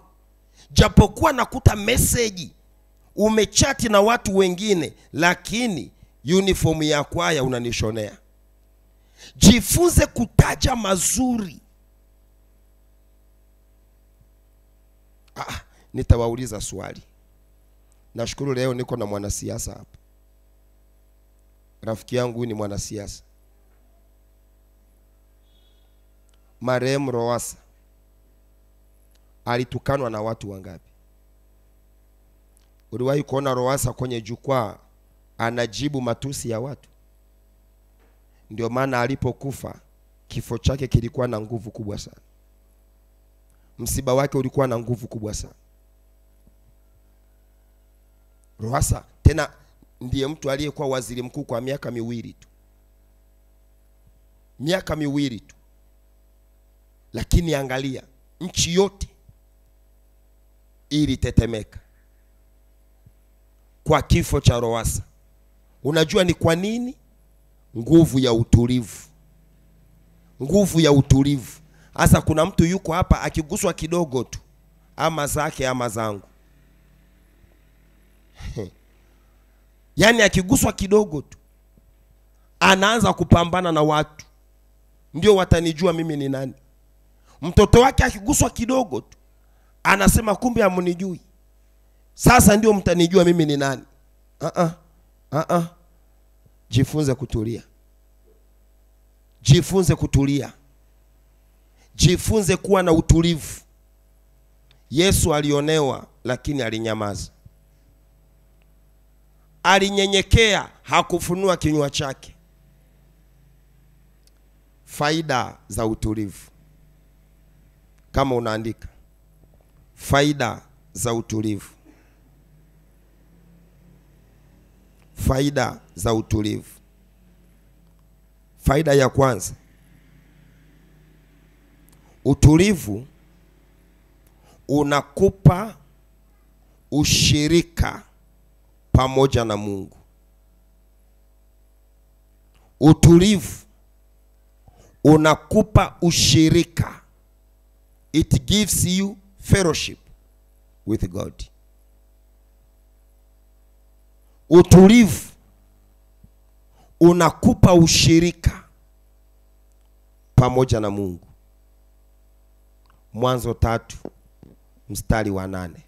japokuwa nakuta meseji umechati na watu wengine lakini uniform ya kwaya unanishonea. Jifunze kutaja mazuri ah, nitawauliza swali. Nashukuru leo niko na mwanasiasa hapa. Rafiki yangu ni mwanasiasa. Marehemu roasa alitukanwa na watu wangapi? Uliwahi kuona roasa kwenye jukwaa anajibu matusi ya watu? Ndio maana alipokufa kifo chake kilikuwa na nguvu kubwa sana msiba wake ulikuwa na nguvu kubwa sana roasa tena ndiye mtu aliyekuwa waziri mkuu kwa miaka miwili tu miaka miwili tu, lakini angalia nchi yote ilitetemeka kwa kifo cha Lowassa. Unajua ni kwa nini? Nguvu ya utulivu, nguvu ya utulivu. Hasa kuna mtu yuko hapa akiguswa kidogo tu, ama zake ama zangu, yaani akiguswa kidogo tu anaanza kupambana na watu, ndio watanijua mimi ni nani. Mtoto wake akiguswa kidogo tu anasema kumbe amunijui sasa ndio mtanijua mimi ni nani. uh-uh. Uh-uh. Jifunze kutulia, jifunze kutulia, jifunze kuwa na utulivu. Yesu alionewa, lakini alinyamaza, alinyenyekea, hakufunua kinywa chake. Faida za utulivu, kama unaandika faida za utulivu. Faida za utulivu. Faida ya kwanza, utulivu unakupa ushirika pamoja na Mungu. Utulivu unakupa ushirika, it gives you fellowship with God. Utulivu unakupa ushirika pamoja na Mungu. Mwanzo tatu mstari wa nane.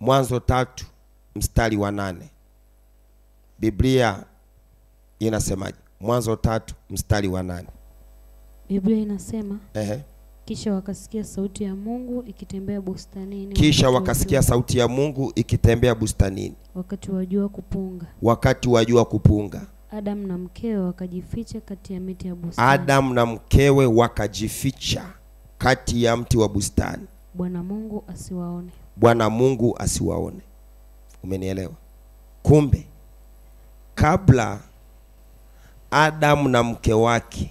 Mwanzo tatu mstari wa nane. Biblia inasemaje? Mwanzo tatu mstari wa nane. Biblia inasema Ehe. kisha wakasikia sauti ya Mungu ikitembea bustanini. Kisha wakasikia sauti ya Mungu ikitembea bustanini wakati wa jua kupunga. wakati wa jua kupunga. Adamu na mkewe wakajificha kati ya miti ya bustani. Adam na mkewe wakajificha kati ya mti wa bustani, Bwana Mungu asiwaone. Bwana Mungu asiwaone. Umenielewa? Kumbe kabla Adamu na mke wake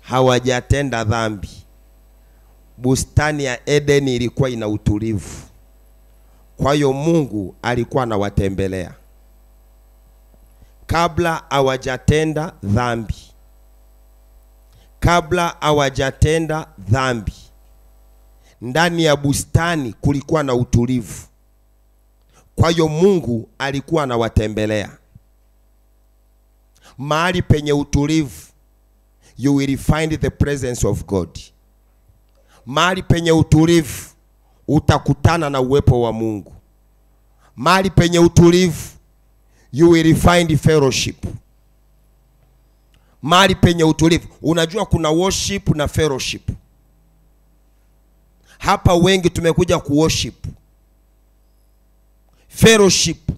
hawajatenda dhambi, bustani ya Edeni ilikuwa ina utulivu. Kwa hiyo Mungu alikuwa anawatembelea kabla hawajatenda dhambi, kabla hawajatenda dhambi, ndani ya bustani kulikuwa na utulivu. Kwa hiyo Mungu alikuwa anawatembelea mahali penye utulivu. You will find the presence of God. Mahali penye utulivu utakutana na uwepo wa Mungu. Mahali penye utulivu you will find fellowship. Mahali penye utulivu, unajua kuna worship na fellowship. Hapa wengi tumekuja kuworship. Fellowship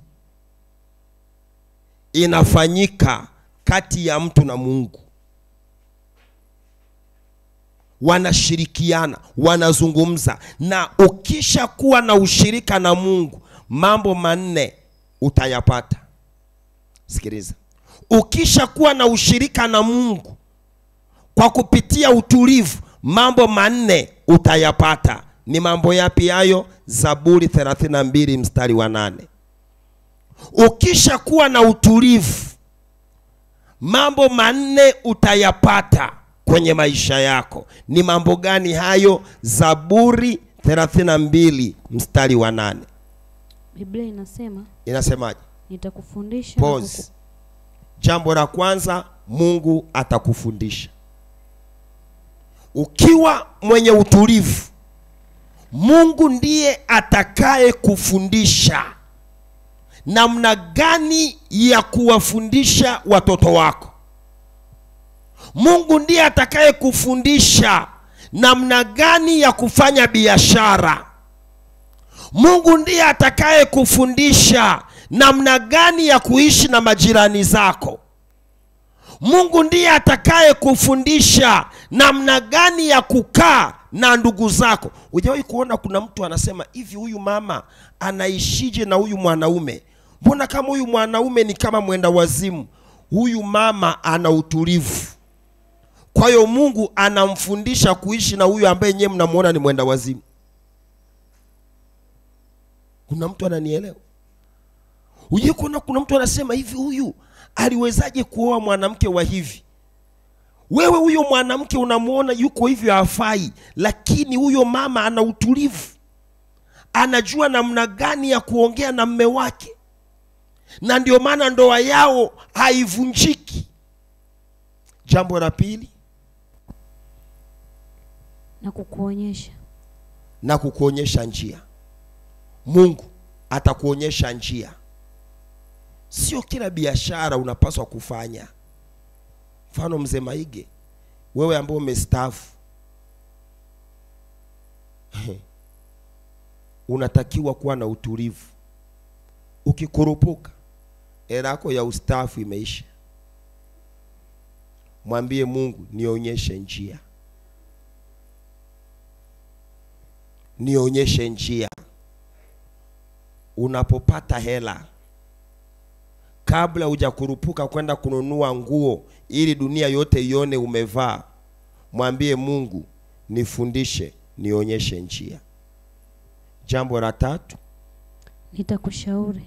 inafanyika kati ya mtu na Mungu, wanashirikiana, wanazungumza, na ukisha kuwa na ushirika na Mungu, mambo manne utayapata. Sikiliza, ukishakuwa na ushirika na Mungu kwa kupitia utulivu, mambo manne utayapata. Ni mambo yapi hayo? Zaburi 32 mstari wa nane. ukishakuwa na utulivu, mambo manne utayapata kwenye maisha yako. Ni mambo gani hayo? Zaburi 32 mstari wa nane Biblia inasema inasemaje? Nitakufundisha Pause. Jambo la kwanza, Mungu atakufundisha. Ukiwa mwenye utulivu, Mungu ndiye atakaye kufundisha namna gani ya kuwafundisha watoto wako. Mungu ndiye atakaye kufundisha namna gani ya kufanya biashara. Mungu ndiye atakaye kufundisha namna gani ya kuishi na majirani zako. Mungu ndiye atakaye kufundisha namna gani ya kukaa na ndugu zako. Hujawahi kuona kuna mtu anasema hivi, huyu mama anaishije na huyu mwanaume? Mbona kama huyu mwanaume ni kama mwenda wazimu, huyu mama ana utulivu kwa hiyo mungu anamfundisha kuishi na huyu ambaye nyewe mnamwona ni mwenda wazimu kuna mtu ananielewa uje kuona kuna mtu anasema hivi huyu aliwezaje kuoa mwanamke wa hivi? Wewe huyo mwanamke unamwona yuko hivyo hafai lakini huyo mama ana utulivu. Anajua namna gani ya kuongea na mme wake. Na ndio maana ndoa yao haivunjiki. Jambo la pili. Na kukuonyesha. Na kukuonyesha njia. Mungu atakuonyesha njia sio kila biashara unapaswa kufanya. Mfano mzee maige wewe ambao umestaafu. Unatakiwa kuwa na utulivu. Ukikurupuka hela yako ya ustafu imeisha. Mwambie mungu nionyeshe njia. Nionyeshe njia. Unapopata hela kabla hujakurupuka kwenda kununua nguo ili dunia yote ione umevaa mwambie mungu nifundishe nionyeshe njia. Jambo la tatu nitakushauri.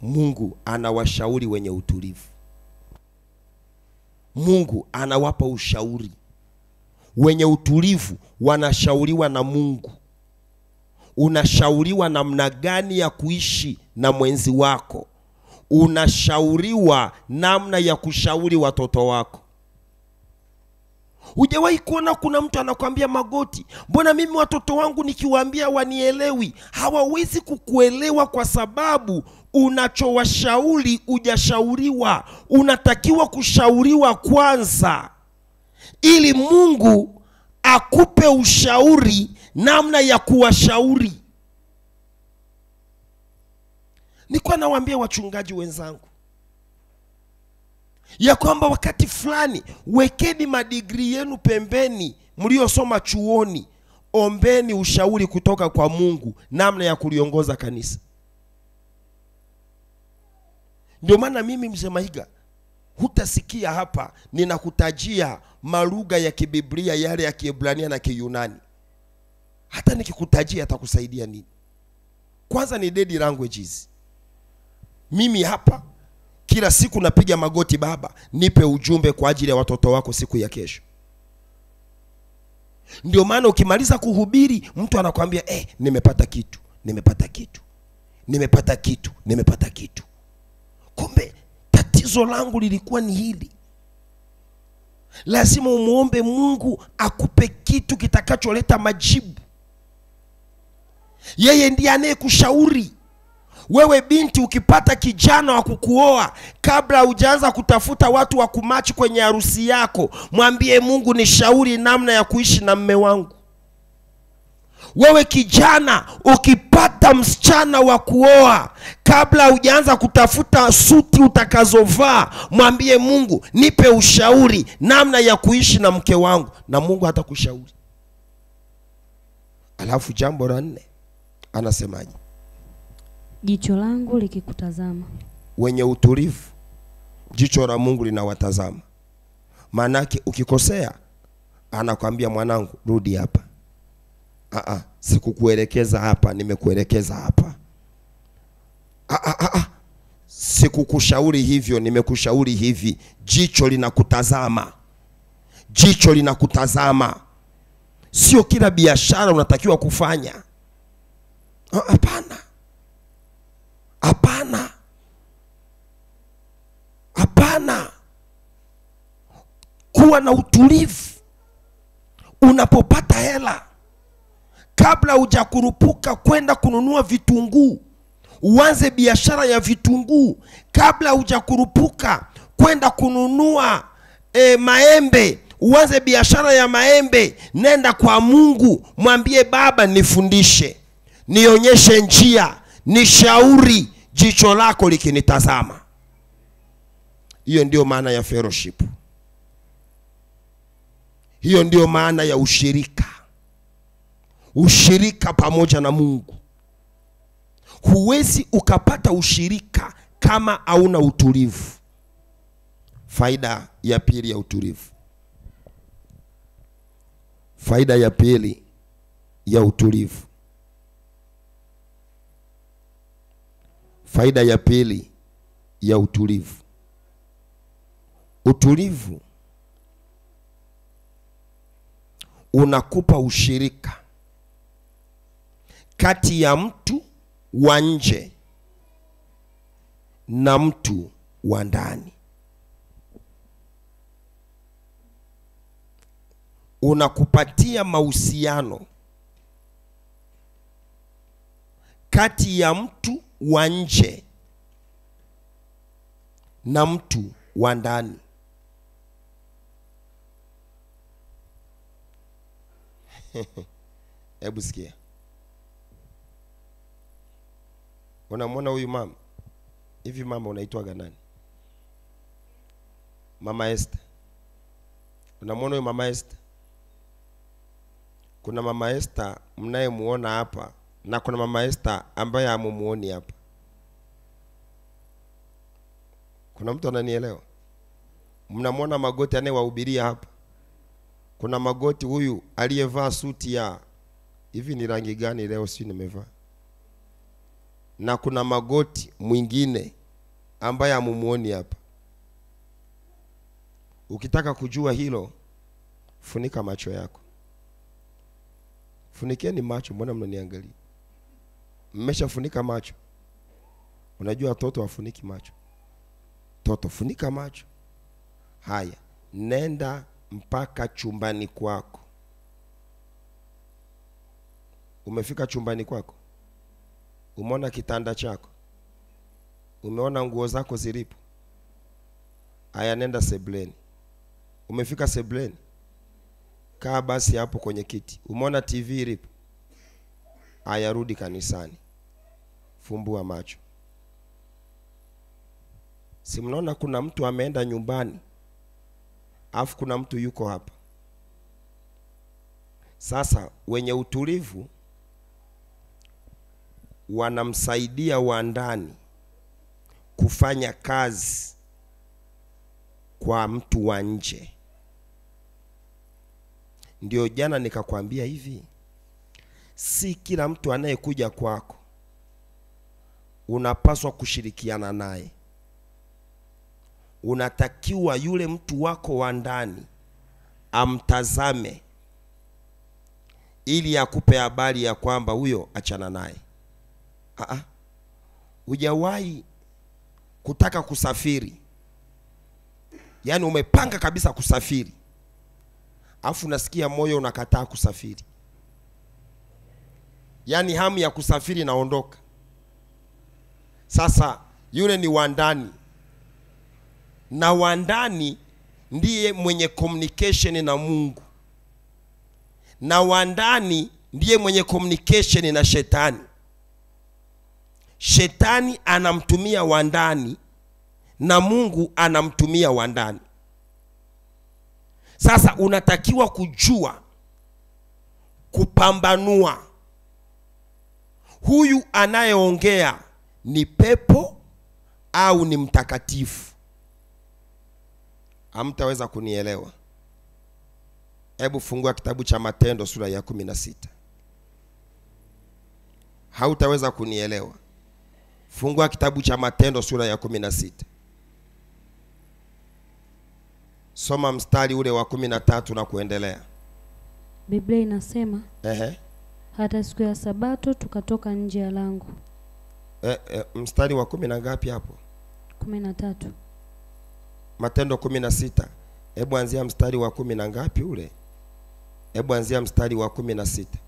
Mungu anawashauri wenye utulivu. Mungu anawapa ushauri. Wenye utulivu wanashauriwa na mungu. Unashauriwa namna gani ya kuishi na mwenzi wako unashauriwa namna ya kushauri watoto wako. Hujawahi kuona kuna mtu anakwambia magoti mbona mimi watoto wangu nikiwaambia wanielewi? Hawawezi kukuelewa kwa sababu unachowashauri hujashauriwa. Unatakiwa kushauriwa kwanza ili mungu akupe ushauri namna ya kuwashauri nilikuwa nawaambia wachungaji wenzangu ya kwamba wakati fulani wekeni madigrii yenu pembeni mliosoma chuoni ombeni ushauri kutoka kwa mungu namna ya kuliongoza kanisa. Ndio maana mimi msemahiga hutasikia hapa ninakutajia malugha ya kibiblia yale ya kiebrania na kiyunani. Hata nikikutajia atakusaidia nini? Kwanza ni dedi languages mimi hapa kila siku napiga magoti baba nipe ujumbe kwa ajili ya watoto wako siku ya kesho. Ndio maana ukimaliza kuhubiri mtu anakwambia eh, nimepata kitu nimepata kitu nimepata kitu nimepata kitu. Kumbe tatizo langu lilikuwa ni hili. Lazima umwombe mungu akupe kitu kitakacholeta majibu. Yeye ndiye anayekushauri wewe binti ukipata kijana wa kukuoa kabla hujaanza kutafuta watu wa kumachi kwenye harusi yako mwambie mungu ni shauri namna ya kuishi na mme wangu. Wewe kijana ukipata msichana wa kuoa kabla hujaanza kutafuta suti utakazovaa mwambie mungu nipe ushauri namna ya kuishi na mke wangu na mungu hatakushauri. Alafu jambo la nne anasemaje jicho langu likikutazama. Wenye utulivu jicho la mungu linawatazama. Maanake ukikosea anakwambia mwanangu rudi hapa. Aa, sikukuelekeza hapa nimekuelekeza hapa. Aa, aa, sikukushauri hivyo nimekushauri hivi. Jicho linakutazama. Jicho linakutazama. Sio kila biashara unatakiwa kufanya. Ah, hapana hapana. Hapana. Kuwa na utulivu. Unapopata hela kabla hujakurupuka kwenda kununua vitunguu uanze biashara ya vitunguu. Kabla hujakurupuka kwenda kununua e, maembe uanze biashara ya maembe nenda kwa mungu mwambie baba nifundishe nionyeshe njia nishauri jicho lako likinitazama. Hiyo ndiyo maana ya fellowship. Hiyo ndiyo maana ya ushirika. Ushirika pamoja na mungu. Huwezi ukapata ushirika kama hauna utulivu. Faida ya pili ya utulivu. Faida ya pili ya utulivu faida ya pili ya utulivu. Utulivu unakupa ushirika kati ya mtu wa nje na mtu wa ndani. Unakupatia mahusiano kati ya mtu wa nje na mtu wa ndani. Hebu sikia. Unamwona huyu mama? Hivi mama unaitwaga nani? Mama Esther. Unamwona huyu mama Esther? Kuna mama Esther mnayemuona hapa na kuna mama Esther ambaye hamumuoni hapa. Kuna mtu ananielewa? Mnamwona magoti anayewahubiria hapa? Kuna magoti huyu aliyevaa suti ya hivi ni rangi gani leo si nimevaa? Na kuna magoti mwingine ambaye hamumuoni hapa. Ukitaka kujua hilo funika macho yako. Funikeni macho mbona mnaniangalia mmeshafunika macho. Unajua watoto wafuniki macho. Toto funika macho. Haya nenda mpaka chumbani kwako. Umefika chumbani kwako? Umeona kitanda chako? Umeona nguo zako zilipo? Haya nenda sebleni. Umefika sebleni? Kaa basi hapo kwenye kiti. Umeona tv ilipo? Haya rudi kanisani fumbua macho. Si mnaona kuna mtu ameenda nyumbani alafu kuna mtu yuko hapa. Sasa wenye utulivu wanamsaidia wa ndani kufanya kazi kwa mtu wa nje. Ndio jana nikakwambia hivi si kila mtu anayekuja kwako unapaswa kushirikiana naye. Unatakiwa yule mtu wako wa ndani amtazame ili akupe habari ya kwamba huyo achana naye. Ah, ah. hujawahi kutaka kusafiri. Yaani umepanga kabisa kusafiri. Afu nasikia moyo unakataa kusafiri. Yaani hamu ya kusafiri inaondoka sasa yule ni wandani na wandani ndiye mwenye communication na mungu. Na wandani ndiye mwenye communication na shetani. Shetani anamtumia wa ndani na mungu anamtumia wa ndani. Sasa unatakiwa kujua kupambanua. Huyu anayeongea ni pepo au ni mtakatifu? Hamtaweza kunielewa. Hebu fungua kitabu cha matendo sura ya kumi na sita. Hautaweza kunielewa. Fungua kitabu cha matendo sura ya kumi na sita. Soma mstari ule wa kumi na tatu na kuendelea. Biblia inasema Ehe. hata siku ya Sabato tukatoka nje ya lango. E, e, mstari wa kumi na ngapi hapo? Kumi na tatu. matendo kumi na sita. Hebu anzia mstari wa kumi na ngapi ule? Hebu anzia mstari wa kumi na sita.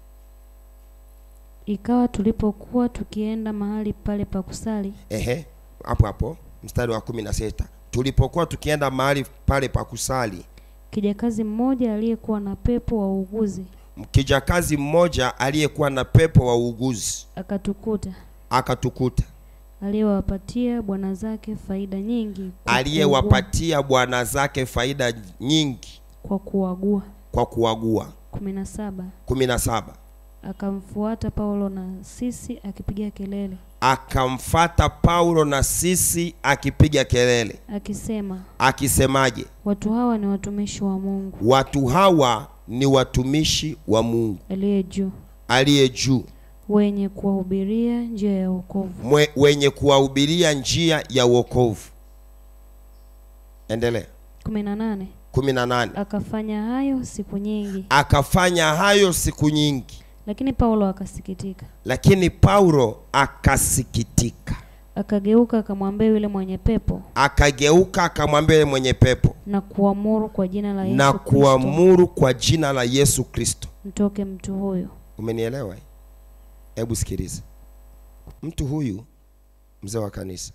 Ikawa tulipokuwa tukienda mahali pale pa kusali, ehe hapo hapo mstari wa kumi na sita. Tulipokuwa tukienda mahali pale pa kusali. Kijakazi mmoja aliyekuwa na pepo wa uuguzi. Kijakazi mmoja aliyekuwa na pepo wa uuguzi. Akatukuta, akatukuta. Aliyewapatia bwana zake faida nyingi aliyewapatia bwana zake faida nyingi kwa kuagua. kwa kuagua. Kumi na saba. kumi na saba. Akamfuata Paulo na sisi akipiga kelele. Akamfata paulo na sisi akipiga kelele. Akisema, akisemaje? Watu hawa ni watumishi wa Mungu. Watu hawa ni watumishi wa mungu. Aliye juu, aliye juu wenye kuwahubiria njia ya wokovu. mwe- wenye kuwahubiria njia ya wokovu. Endelea. Kumi na nane. kumi na nane Akafanya hayo siku nyingi, akafanya hayo siku nyingi. Lakini Paulo akasikitika, lakini paulo akasikitika. Akageuka akamwambia yule mwenye pepo. Akageuka akamwambia yule mwenye pepo. Na kuamuru kwa jina la Yesu na kuamuru kwa jina la yesu kristo. Mtoke mtu huyo. umenielewa eh? Hebu sikiliza. Mtu huyu mzee wa kanisa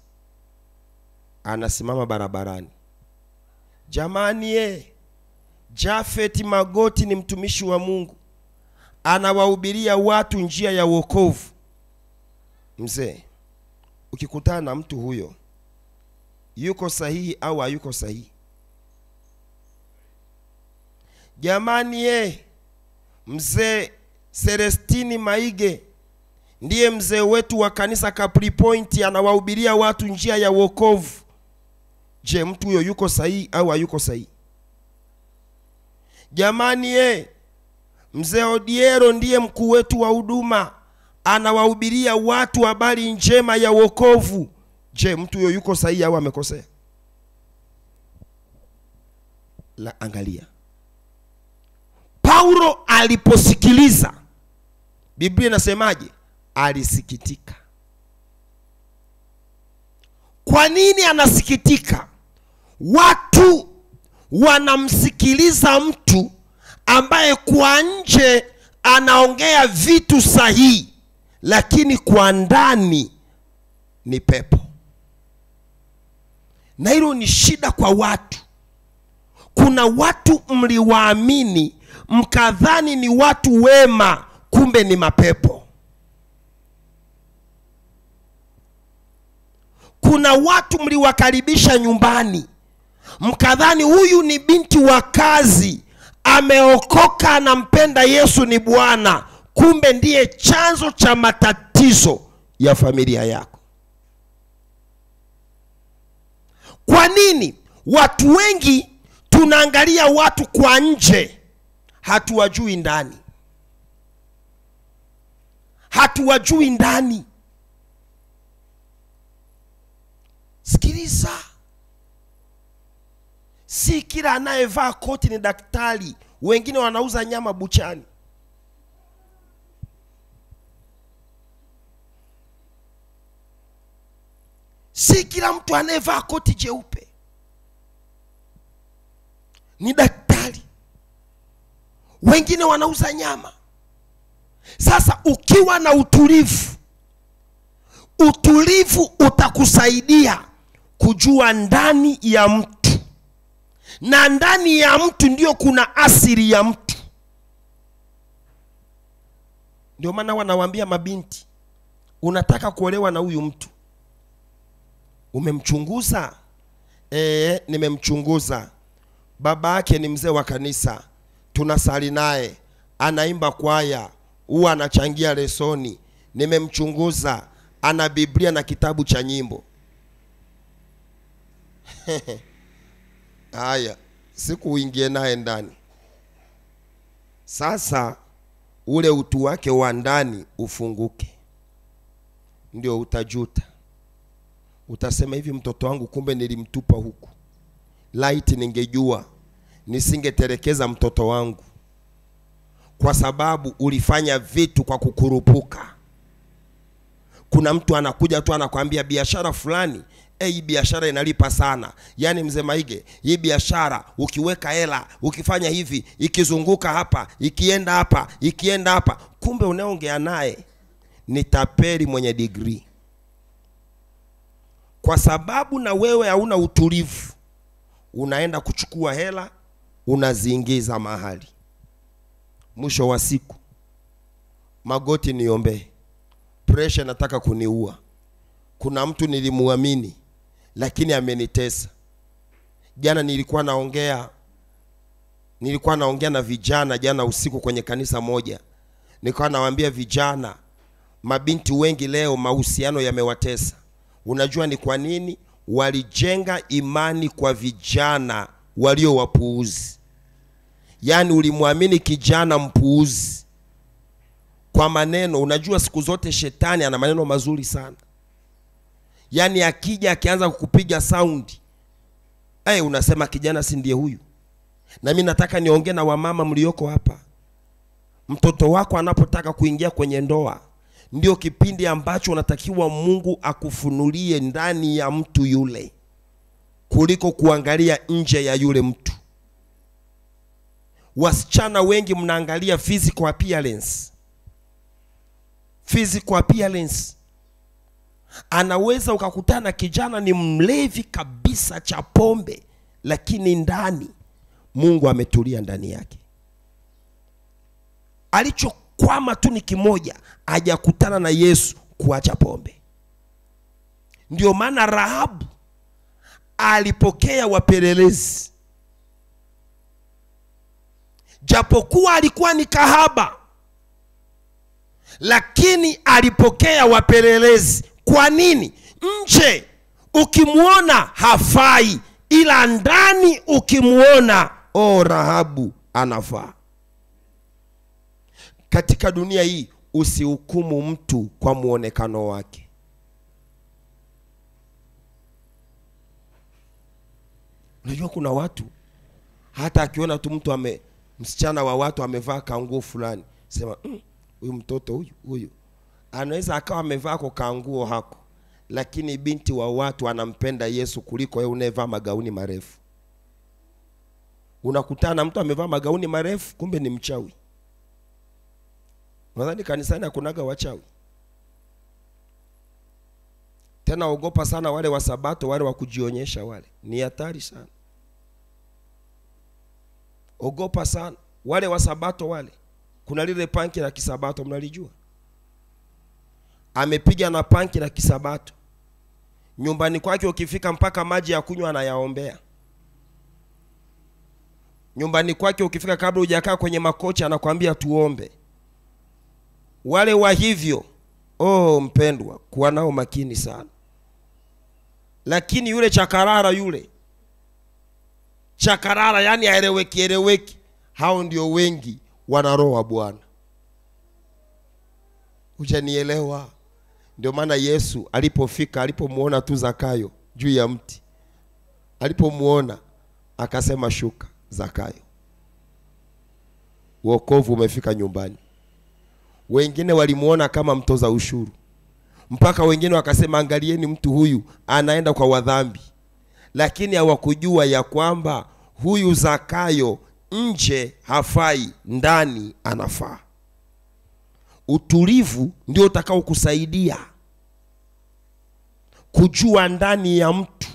anasimama barabarani. Jamani ye jafeti magoti ni mtumishi wa mungu. Anawahubiria watu njia ya uokovu mzee ukikutana na mtu huyo yuko sahihi au hayuko sahihi? Jamani ye mzee Selestini Maige ndiye mzee wetu wa kanisa Capri Point, anawahubiria watu njia ya wokovu. Je, mtu huyo yuko sahihi au hayuko sahihi? Jamani ye, mzee Odiero ndiye mkuu wetu wa huduma, anawahubiria watu habari njema ya wokovu. Je, mtu huyo yuko sahihi au amekosea? La, angalia Paulo aliposikiliza, Biblia inasemaje? Alisikitika. Kwa nini anasikitika? Watu wanamsikiliza mtu ambaye kwa nje anaongea vitu sahihi, lakini kwa ndani ni pepo, na hilo ni shida kwa watu. Kuna watu mliwaamini mkadhani ni watu wema, kumbe ni mapepo. Kuna watu mliwakaribisha nyumbani, mkadhani huyu ni binti wa kazi, ameokoka, anampenda Yesu, ni Bwana, kumbe ndiye chanzo cha matatizo ya familia yako. Kwa nini watu wengi tunaangalia watu kwa nje, hatuwajui ndani, hatuwajui ndani. Sikiliza, si kila anayevaa koti ni daktari. Wengine wanauza nyama buchani. Si kila mtu anayevaa koti jeupe ni daktari. Wengine wanauza nyama. Sasa ukiwa na utulivu, utulivu utakusaidia kujua ndani ya mtu, na ndani ya mtu ndio kuna asili ya mtu. Ndio maana wanawaambia mabinti, unataka kuolewa na huyu mtu, umemchunguza? E, nimemchunguza. Baba yake ni mzee wa kanisa, tunasali naye, anaimba kwaya, huwa anachangia lesoni. Nimemchunguza, ana Biblia na kitabu cha nyimbo. Haya, siku uingie naye ndani. Sasa ule utu wake wa ndani ufunguke, ndio utajuta. Utasema hivi, mtoto wangu, kumbe nilimtupa huku, laiti ningejua nisingeterekeza mtoto wangu, kwa sababu ulifanya vitu kwa kukurupuka. Kuna mtu anakuja tu anakwambia biashara fulani Eh, hii biashara inalipa sana. Yaani mzee Maige, hii biashara ukiweka hela, ukifanya hivi, ikizunguka hapa, ikienda hapa, ikienda hapa, kumbe unaongea naye ni taperi mwenye degree. Kwa sababu na wewe hauna utulivu, unaenda kuchukua hela, unaziingiza mahali. Mwisho wa siku, magoti niombee, presha nataka kuniua. Kuna mtu nilimuamini lakini amenitesa. Jana nilikuwa naongea nilikuwa naongea na vijana jana usiku kwenye kanisa moja, nikawa nawaambia vijana mabinti wengi leo mahusiano yamewatesa. Unajua ni kwa nini? Walijenga imani kwa vijana walio wapuuzi. Yaani ulimwamini kijana mpuuzi. Kwa maneno unajua siku zote shetani ana maneno mazuri sana yaani akija akianza kukupiga saundi hey, unasema kijana si ndiye huyu? Na mi nataka niongee na wamama mlioko hapa. Mtoto wako anapotaka kuingia kwenye ndoa ndio kipindi ambacho unatakiwa mungu akufunulie ndani ya mtu yule kuliko kuangalia nje ya yule mtu. Wasichana wengi mnaangalia physical appearance. Physical appearance anaweza ukakutana kijana ni mlevi kabisa cha pombe lakini ndani mungu ametulia ndani yake. Alichokwama tu ni kimoja ajakutana na yesu kuacha pombe. Ndio maana rahabu alipokea wapelelezi. Japokuwa alikuwa ni kahaba lakini alipokea wapelelezi kwa nini? Nje. Ukimwona hafai ila ndani ukimwona oh rahabu anafaa. Katika dunia hii usihukumu mtu kwa muonekano wake. Unajua kuna watu hata akiona tu mtu ame msichana wa watu amevaa kanguo fulani sema huyu "Mm, huyu mtoto huyu huyu anaweza akawa amevaa ko kanguo hako lakini binti wa watu anampenda yesu kuliko yeye unayevaa magauni marefu. Unakutana na mtu amevaa magauni marefu kumbe ni mchawi. Nadhani kanisani hakunaga wachawi. Tena ogopa sana wale wa sabato wale wa kujionyesha wale. Ni hatari sana. Ogopa sana. Wale wa sabato wale. Kuna lile panki la kisabato mnalijua amepiga na panki la kisabato. Nyumbani kwake ukifika mpaka maji ya kunywa anayaombea. Nyumbani kwake ukifika kabla hujakaa kwenye makocha anakwambia tuombe. Wale wa hivyo oh mpendwa kuwa nao makini sana. Lakini yule chakarara yule chakarara yani aeleweki eleweki hao ndio wengi wanaroa bwana. Hujanielewa ndio maana yesu alipofika alipomwona tu zakayo juu ya mti alipomwona akasema shuka zakayo. Wokovu umefika nyumbani. Wengine walimwona kama mtoza ushuru mpaka wengine wakasema angalieni mtu huyu anaenda kwa wadhambi. Lakini hawakujua ya kwamba huyu zakayo nje hafai ndani anafaa. Utulivu ndio utakao kusaidia kujua ndani ya mtu.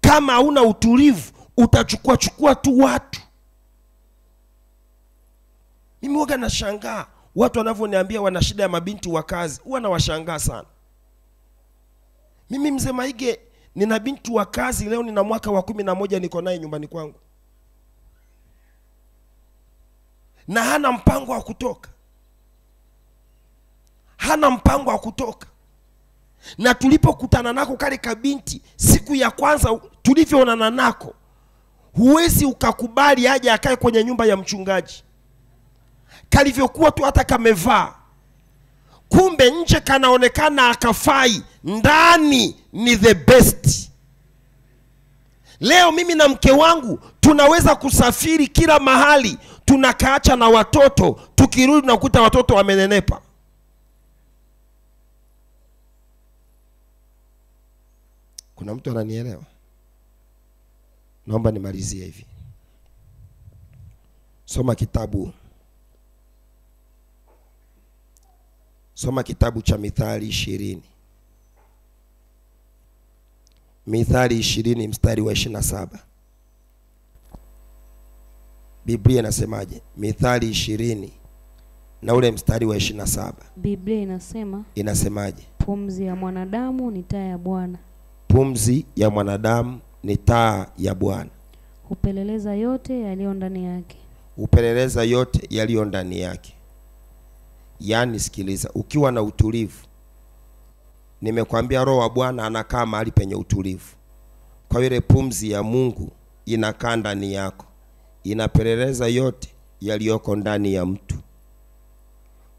Kama hauna utulivu utachukua chukua tu watu. Mimi waga nashangaa watu wanavyoniambia wana shida ya mabinti wa kazi huwa nawashangaa sana. Mimi mzee maige nina binti wa kazi leo nina mwaka wa kumi na moja niko naye nyumbani kwangu. Na hana mpango wa kutoka. Hana mpango wa kutoka na tulipokutana nako kale kabinti siku ya kwanza tulivyoonana nako huwezi ukakubali aje akae kwenye nyumba ya mchungaji. Kalivyokuwa tu hata kamevaa. Kumbe nje kanaonekana akafai ndani ni the best. Leo mimi na mke wangu tunaweza kusafiri kila mahali tunakaacha na watoto tukirudi tunakuta watoto wamenenepa kuna mtu ananielewa? Naomba nimalizie hivi. Soma kitabu. Soma kitabu cha mithali ishirini. Mithali ishirini mstari wa ishirini na saba. Biblia inasemaje? Mithali ishirini na ule mstari wa ishirini na saba. Biblia inasema inasemaje? pumzi ya mwanadamu ni taa ya Bwana, pumzi ya mwanadamu ni taa ya bwana hupeleleza yote yaliyo ndani yake. hupeleleza yote yaliyo ndani yake. Yaani, sikiliza, ukiwa na utulivu, nimekwambia roho wa Bwana anakaa mahali penye utulivu. Kwa ile pumzi ya Mungu inakaa ndani yako, inapeleleza yote yaliyoko ndani ya mtu.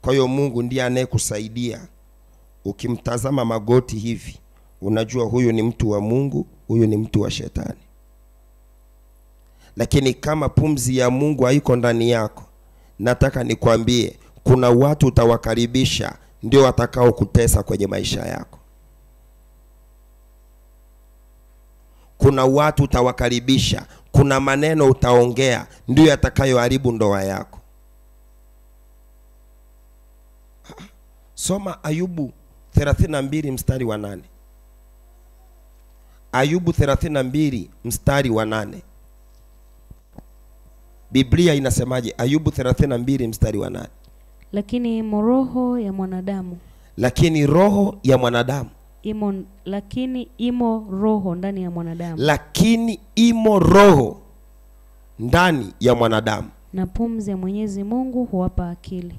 Kwa hiyo Mungu ndiye anayekusaidia. Ukimtazama Magoti hivi, unajua huyu ni mtu wa Mungu, huyu ni mtu wa shetani. Lakini kama pumzi ya Mungu haiko ndani yako, nataka nikwambie, kuna watu utawakaribisha ndio watakao kutesa kwenye maisha yako. Kuna watu utawakaribisha, kuna maneno utaongea ndio yatakayoharibu ndoa yako. Soma Ayubu 32 mstari wa nane. Ayubu 32 mstari wa nane. Biblia inasemaje? Ayubu 32 mstari wa nane. Lakini roho ya mwanadamu Lakini roho ya mwanadamu, imo, lakini imo roho ndani ya mwanadamu lakini imo roho ndani ya mwanadamu, na pumzi ya Mwenyezi Mungu huwapa akili.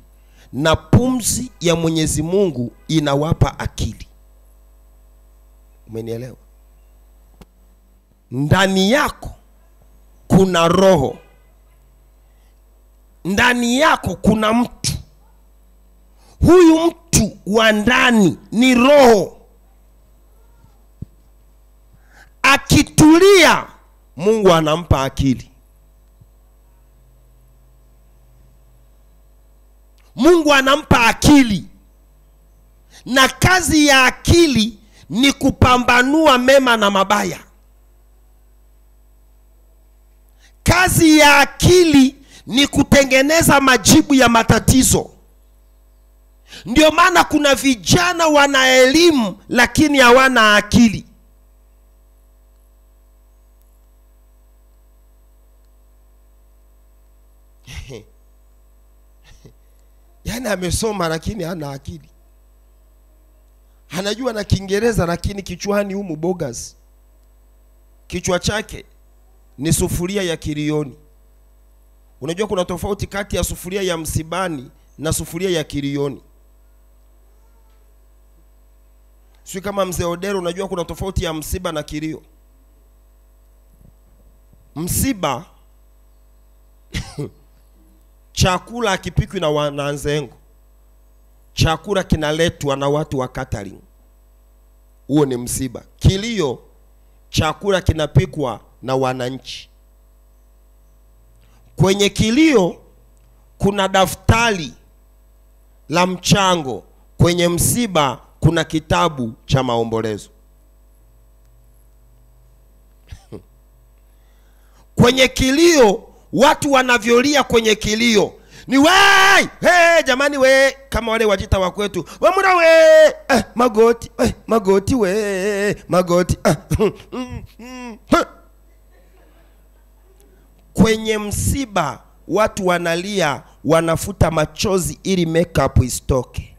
na pumzi ya Mwenyezi Mungu inawapa akili. Umenielewa? Ndani yako kuna roho, ndani yako kuna mtu. Huyu mtu wa ndani ni roho. Akitulia, Mungu anampa akili. Mungu anampa akili, na kazi ya akili ni kupambanua mema na mabaya. Kazi ya akili ni kutengeneza majibu ya matatizo. Ndio maana kuna vijana wana elimu lakini hawana akili. Yaani amesoma lakini hana akili. Anajua na Kiingereza lakini kichwani humu bogus. Kichwa chake ni sufuria ya kilioni. Unajua kuna tofauti kati ya sufuria ya msibani na sufuria ya kilioni. Sio kama mzee Odero, unajua kuna tofauti ya msiba na kilio. Msiba chakula kipikwi na wananzengo, chakula kinaletwa na watu wa catering. Huo ni msiba. Kilio, chakula kinapikwa na wananchi. Kwenye kilio kuna daftari la mchango, kwenye msiba kuna kitabu cha maombolezo. Kwenye kilio watu wanavyolia kwenye kilio. Ni wai hey, jamani we kama wale wajita wa kwetu. Wamura we eh, magoti. Eh, magoti we magoti. Eh, mm, mm, huh. Kwenye msiba watu wanalia, wanafuta machozi ili makeup isitoke.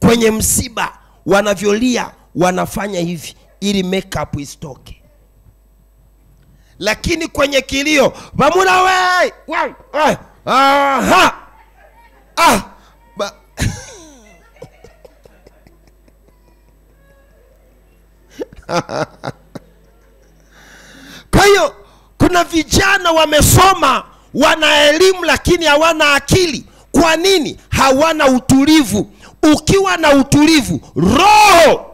Kwenye msiba wanavyolia, wanafanya hivi ili makeup isitoke lakini kwenye kilio bamuna we we. Kwa hiyo kuna vijana wamesoma, wana elimu lakini hawana akili. Kwa nini? Hawana utulivu. Ukiwa na utulivu, Roho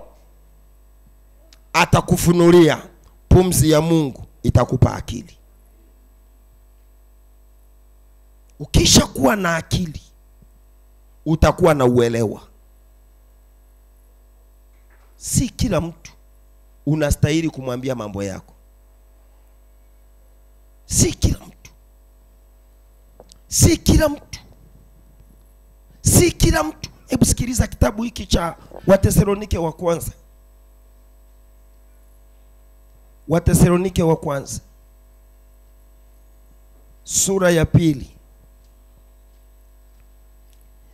atakufunulia pumzi ya Mungu itakupa akili. Ukisha kuwa na akili, utakuwa na uelewa. Si kila mtu unastahili kumwambia mambo yako, si kila mtu, si kila mtu, si kila mtu. Hebu sikiliza kitabu hiki cha Watesalonike wa kwanza. Watesalonike wa kwanza. Sura ya pili.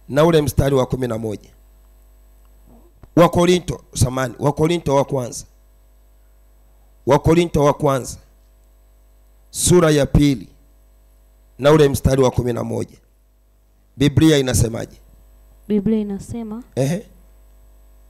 Na ule mstari wa kumi na moja. Wakorinto samani, Wakorinto wa kwanza, Wakorinto wa kwanza sura ya pili na ule mstari wa kumi na moja biblia inasemaje Biblia inasema, Ehe.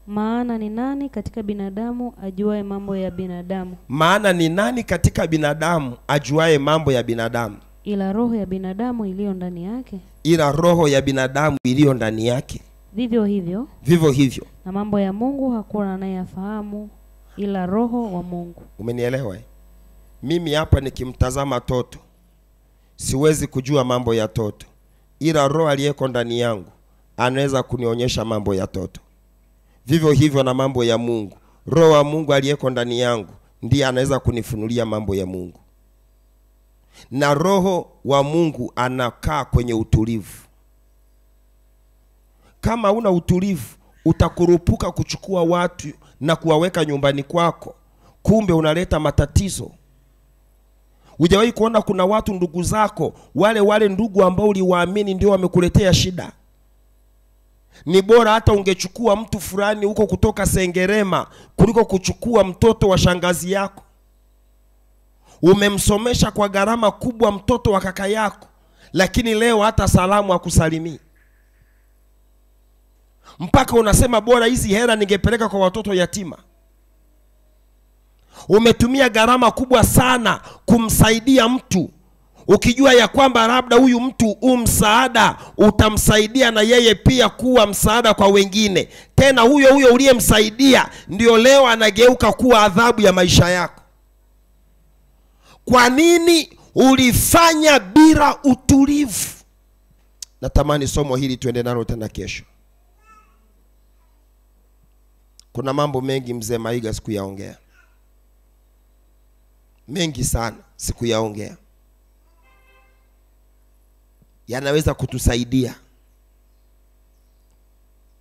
maana ni nani katika binadamu ajuae mambo ya binadamu, maana ni nani katika binadamu ajuae mambo ya binadamu ila roho ya binadamu iliyo ndani yake? ila roho ya binadamu iliyo ndani yake Vivyo hivyo vivyo hivyo na mambo ya Mungu hakuna anayeyafahamu ila roho wa Mungu. umenielewa eh? Mimi hapa nikimtazama toto siwezi kujua mambo ya toto. Ila roho aliyeko ndani yangu anaweza kunionyesha mambo ya toto. Vivyo hivyo na mambo ya mungu. Roho wa mungu aliyeko ndani yangu ndiye anaweza kunifunulia mambo ya mungu. Na roho wa mungu anakaa kwenye utulivu. Kama una utulivu utakurupuka kuchukua watu na kuwaweka nyumbani kwako. Kumbe unaleta matatizo hujawahi kuona kuna watu ndugu zako wale wale ndugu ambao uliwaamini ndio wamekuletea shida? Ni bora hata ungechukua mtu fulani huko kutoka sengerema kuliko kuchukua mtoto wa shangazi yako. Umemsomesha kwa gharama kubwa mtoto wa kaka yako lakini leo hata salamu akusalimii mpaka unasema bora hizi hela ningepeleka kwa watoto yatima umetumia gharama kubwa sana kumsaidia mtu. Ukijua ya kwamba labda huyu mtu huu msaada utamsaidia na yeye pia kuwa msaada kwa wengine. Tena huyo huyo uliyemsaidia ndio leo anageuka kuwa adhabu ya maisha yako. Kwa nini ulifanya bila utulivu? Natamani somo hili tuende nalo tena kesho. Kuna mambo mengi mzee maiga sikuyaongea mengi sana sikuyaongea. Yanaweza kutusaidia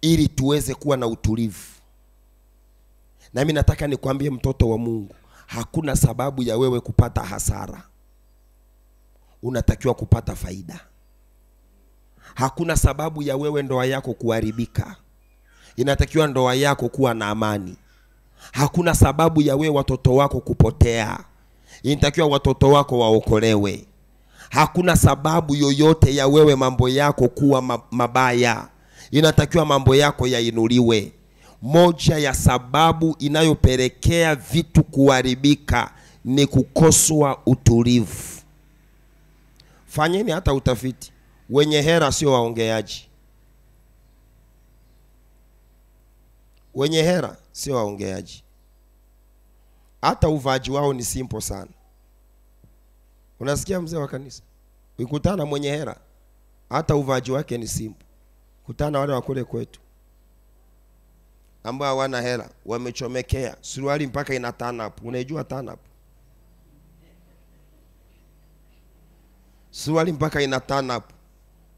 ili tuweze kuwa na utulivu. Nami nataka nikwambie mtoto wa mungu hakuna sababu ya wewe kupata hasara. Unatakiwa kupata faida. Hakuna sababu ya wewe ndoa yako kuharibika. Inatakiwa ndoa yako kuwa na amani. Hakuna sababu ya wewe watoto wako kupotea inatakiwa watoto wako waokolewe. Hakuna sababu yoyote ya wewe mambo yako kuwa mabaya. Inatakiwa mambo yako yainuliwe. Moja ya sababu inayopelekea vitu kuharibika ni kukoswa utulivu. Fanyeni hata utafiti. Wenye hera sio waongeaji. Wenye hera sio waongeaji hata uvaji wao ni simple sana. Unasikia mzee wa kanisa? Ukikutana mwenye hera hata uvaji wake ni simple. Kutana wale wa kule kwetu ambao hawana hela wamechomekea. Suruali mpaka ina tanap unaijua tanap suruali mpaka ina tanap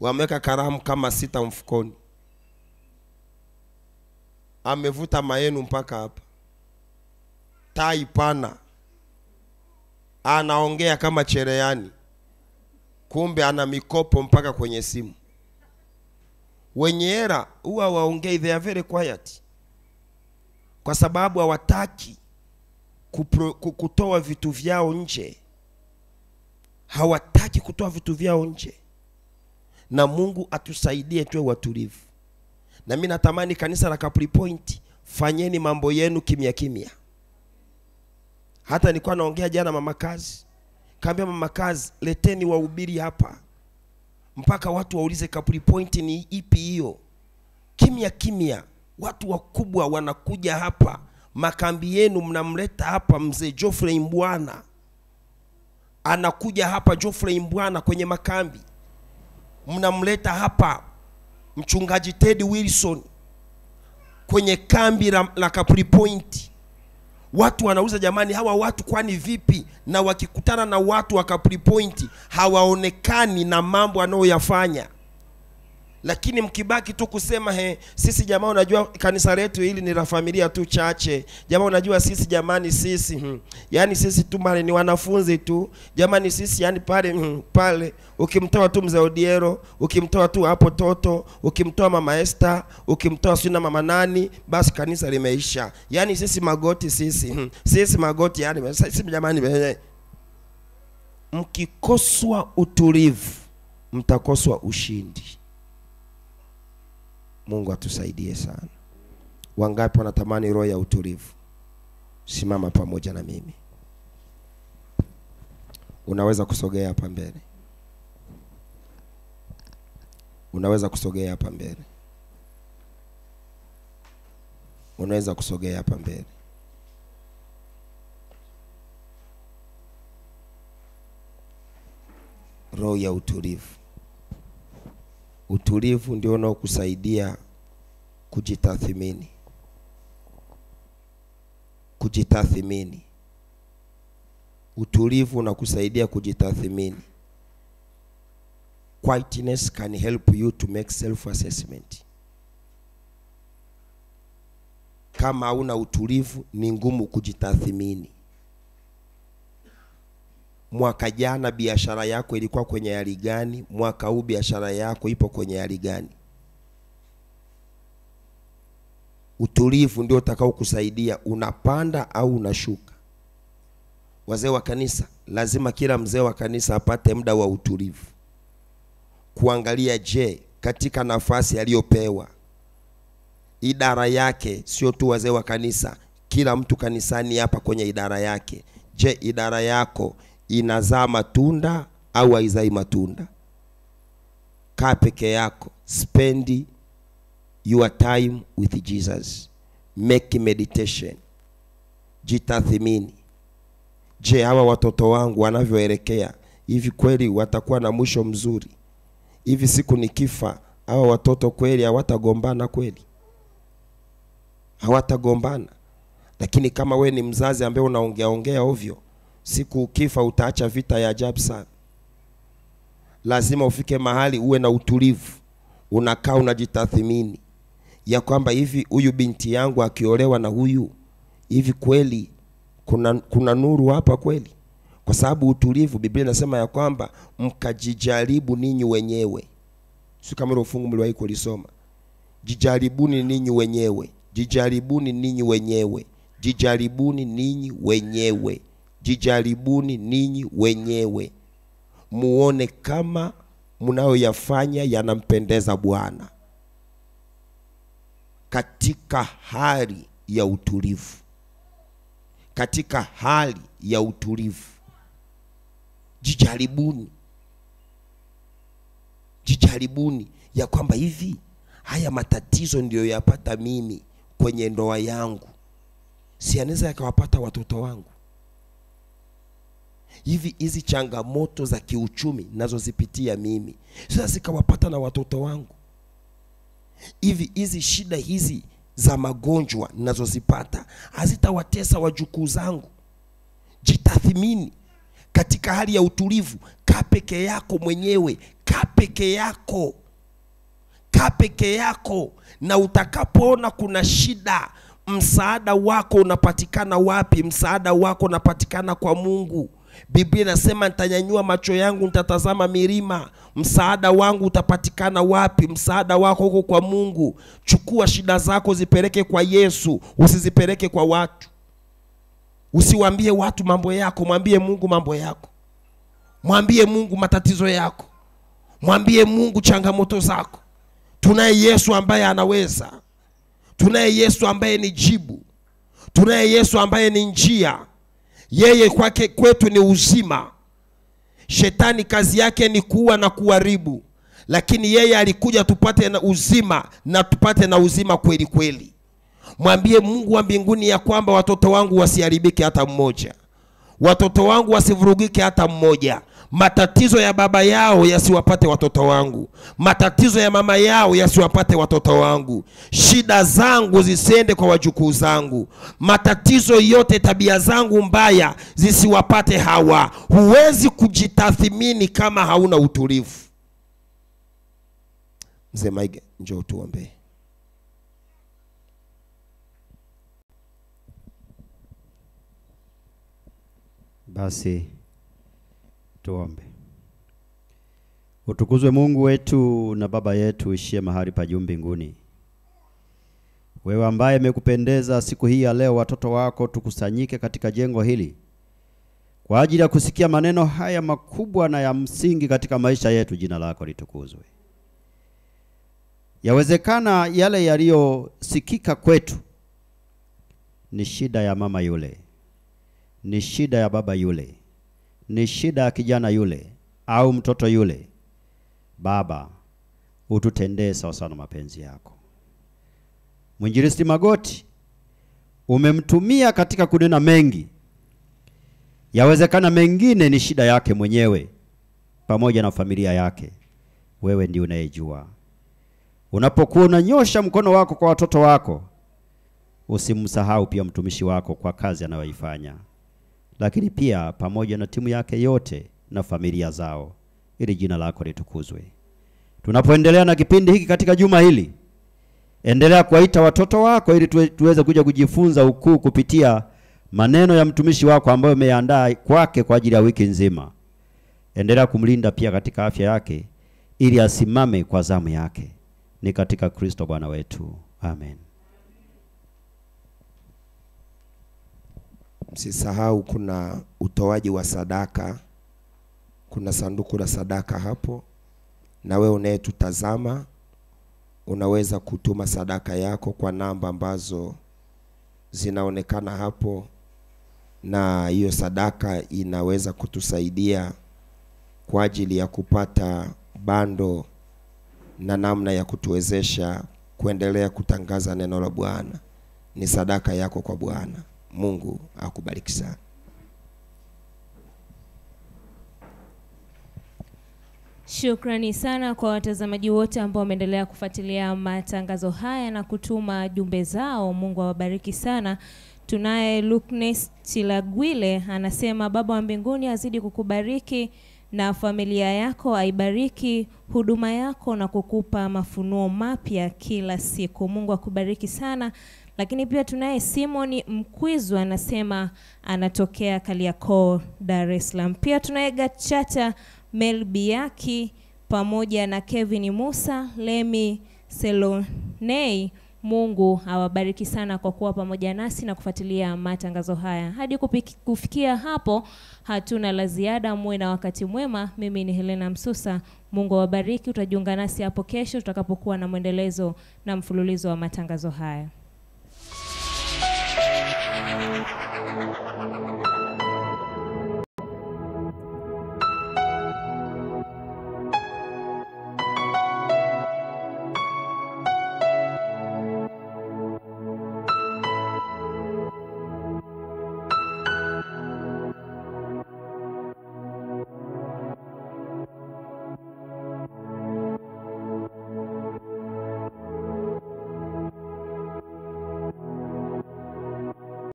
wameweka karamu kama sita mfukoni. Amevuta maenu mpaka hapa tai pana. Anaongea kama chereani kumbe ana mikopo mpaka kwenye simu. Wenye hera huwa waongei they are very quiet. Kwa sababu hawataki kutoa vitu vyao nje. Hawataki kutoa vitu vyao nje. Na mungu atusaidie tuwe watulivu. Na mi natamani kanisa la Capri Point fanyeni mambo yenu kimya kimya hata nilikuwa naongea jana mama kazi. Kaambia mama kazi leteni wahubiri hapa. Mpaka watu waulize kapuli Point ni ipi hiyo. Kimya kimya watu wakubwa wanakuja hapa. Makambi yenu mnamleta hapa mzee Geoffrey Mbwana. Anakuja hapa Geoffrey Mbwana kwenye makambi. Mnamleta hapa mchungaji Ted Wilson kwenye kambi la, la Capri Point watu wanauza jamani hawa watu kwani vipi? Na wakikutana na watu wakapripoint hawaonekani na mambo anayoyafanya lakini mkibaki tu kusema he, sisi jamaa unajua kanisa letu hili ni la familia tu chache jamaa unajua sisi jamani sisi hmm. yani sisi tu mali ni wanafunzi tu jamani sisi yani pale hmm, pale ukimtoa tu mzee Odiero ukimtoa tu hapo toto ukimtoa mama Esther ukimtoa sina mama nani basi kanisa limeisha Yani sisi magoti sisi hmm. sisi magoti yani sisi jamani eh. mkikoswa utulivu mtakoswa ushindi mungu atusaidie sana. Wangapi wanatamani roho ya utulivu? Simama pamoja na mimi. Unaweza kusogea hapa mbele. Unaweza kusogea hapa mbele. Unaweza kusogea hapa mbele. Roho ya utulivu utulivu ndio unaokusaidia kujitathmini, kujitathmini. utulivu unakusaidia kujitathmini. quietness can help you to make self assessment kama hauna utulivu ni ngumu kujitathimini mwaka jana biashara yako ilikuwa kwenye hali gani? Mwaka huu biashara yako ipo kwenye hali gani? Utulivu ndio utakao kusaidia unapanda au unashuka. Wazee wa kanisa lazima kila mzee wa kanisa apate muda wa utulivu. Kuangalia je katika nafasi aliyopewa idara yake sio tu wazee wa kanisa kila mtu kanisani hapa kwenye idara yake. Je idara yako inazaa matunda au haizai matunda. Kaa peke yako. Spend your time with jesus. Make meditation. Jitathimini. Je hawa watoto wangu wanavyoelekea hivi kweli watakuwa na mwisho mzuri? Hivi siku nikifa hawa watoto kweli hawatagombana kweli? Hawatagombana. Lakini kama we ni mzazi ambaye unaongea ongea ovyo siku ukifa utaacha vita ya ajabu sana. Lazima ufike mahali uwe na utulivu. Unakaa unajitathimini ya kwamba hivi huyu binti yangu akiolewa na huyu hivi kweli kuna, kuna nuru hapa kweli? Kwa sababu utulivu biblia inasema ya kwamba mkajijaribu ninyi wenyewe. Si kama ile fungu mliwahi kulisoma. Jijaribuni ninyi wenyewe. Jijaribuni ninyi wenyewe. Jijaribuni ninyi wenyewe jijaribuni ninyi wenyewe. Muone kama mnayoyafanya yanampendeza bwana. Katika hali ya utulivu. Katika hali ya utulivu. Jijaribuni. Jijaribuni ya kwamba hivi haya matatizo ndiyo yapata mimi kwenye ndoa yangu si anaweza yakawapata watoto wangu hivi hizi changamoto za kiuchumi nazozipitia mimi sasa zikawapata na watoto wangu. Hivi hizi shida hizi za magonjwa nazozipata hazitawatesa wajukuu zangu. Jitathimini katika hali ya utulivu kaa peke yako mwenyewe kaa peke yako kaa peke yako na utakapoona kuna shida msaada wako unapatikana wapi? Msaada wako unapatikana kwa mungu biblia inasema nitanyanyua macho yangu nitatazama milima. Msaada wangu utapatikana wapi? Msaada wako huko kwa mungu. Chukua shida zako zipeleke kwa yesu usizipeleke kwa watu. Usiwambie watu mambo yako mwambie mungu mambo yako. Mwambie mungu matatizo yako. Mwambie mungu changamoto zako. Tunaye yesu ambaye anaweza. Tunaye yesu ambaye ni jibu. Tunaye yesu ambaye ni njia yeye kwake kwetu ni uzima. Shetani kazi yake ni kuua na kuharibu. Lakini yeye alikuja tupate na uzima na tupate na uzima kweli kweli. Mwambie mungu wa mbinguni ya kwamba watoto wangu wasiharibike hata mmoja. Watoto wangu wasivurugike hata mmoja matatizo ya baba yao yasiwapate watoto wangu. Matatizo ya mama yao yasiwapate watoto wangu. Shida zangu zisiende kwa wajukuu zangu. Matatizo yote tabia zangu mbaya zisiwapate hawa. Huwezi kujitathimini kama hauna utulivu. Mzee maige njoo tuombee Basi tuombe. Utukuzwe Mungu wetu na Baba yetu ishie mahali pa juu mbinguni. Wewe ambaye imekupendeza siku hii ya leo watoto wako tukusanyike katika jengo hili kwa ajili ya kusikia maneno haya makubwa na ya msingi katika maisha yetu. Jina lako litukuzwe. Yawezekana yale yaliyosikika kwetu ni shida ya mama yule, ni shida ya baba yule, ni shida ya kijana yule au mtoto yule. Baba, ututendee sawasawa na mapenzi yako. Mwinjilisti Magoti umemtumia katika kunena mengi, yawezekana mengine ni shida yake mwenyewe pamoja na familia yake. Wewe ndiye unayejua. Unapokuwa unanyosha mkono wako kwa watoto wako, usimsahau pia mtumishi wako kwa kazi anayoifanya, lakini pia pamoja na timu yake yote na familia zao, ili jina lako litukuzwe. Tunapoendelea na kipindi hiki katika juma hili, endelea kuwaita watoto wako ili tuweze kuja kujifunza ukuu kupitia maneno ya mtumishi wako ambayo umeandaa kwake kwa ajili ya wiki nzima. Endelea kumlinda pia katika afya yake ili asimame kwa zamu yake. Ni katika Kristo Bwana wetu, amen. Msisahau kuna utoaji wa sadaka, kuna sanduku la sadaka hapo, na wewe unayetutazama unaweza kutuma sadaka yako kwa namba ambazo zinaonekana hapo, na hiyo sadaka inaweza kutusaidia kwa ajili ya kupata bando na namna ya kutuwezesha kuendelea kutangaza neno la Bwana. Ni sadaka yako kwa Bwana. Mungu akubariki sana. Shukrani sana kwa watazamaji wote ambao wameendelea kufuatilia matangazo haya na kutuma jumbe zao. Mungu awabariki sana. Tunaye Luknes Chilagwile anasema, Baba wa mbinguni azidi kukubariki na familia yako, aibariki huduma yako na kukupa mafunuo mapya kila siku. Mungu akubariki sana. Lakini pia tunaye Simon mkwizu anasema anatokea Kariakoo, Dar es Salaam. Pia tunaye Gachacha Melbiaki pamoja na Kevin Musa, Lemi Selonei. Mungu awabariki sana kwa kuwa pamoja nasi na kufuatilia matangazo haya. Hadi kupiki, kufikia hapo hatuna la ziada. Muwe na wakati mwema. Mimi ni Helena Msusa. Mungu awabariki. Utajiunga nasi hapo kesho tutakapokuwa na mwendelezo na mfululizo wa matangazo haya. Mm-hmm.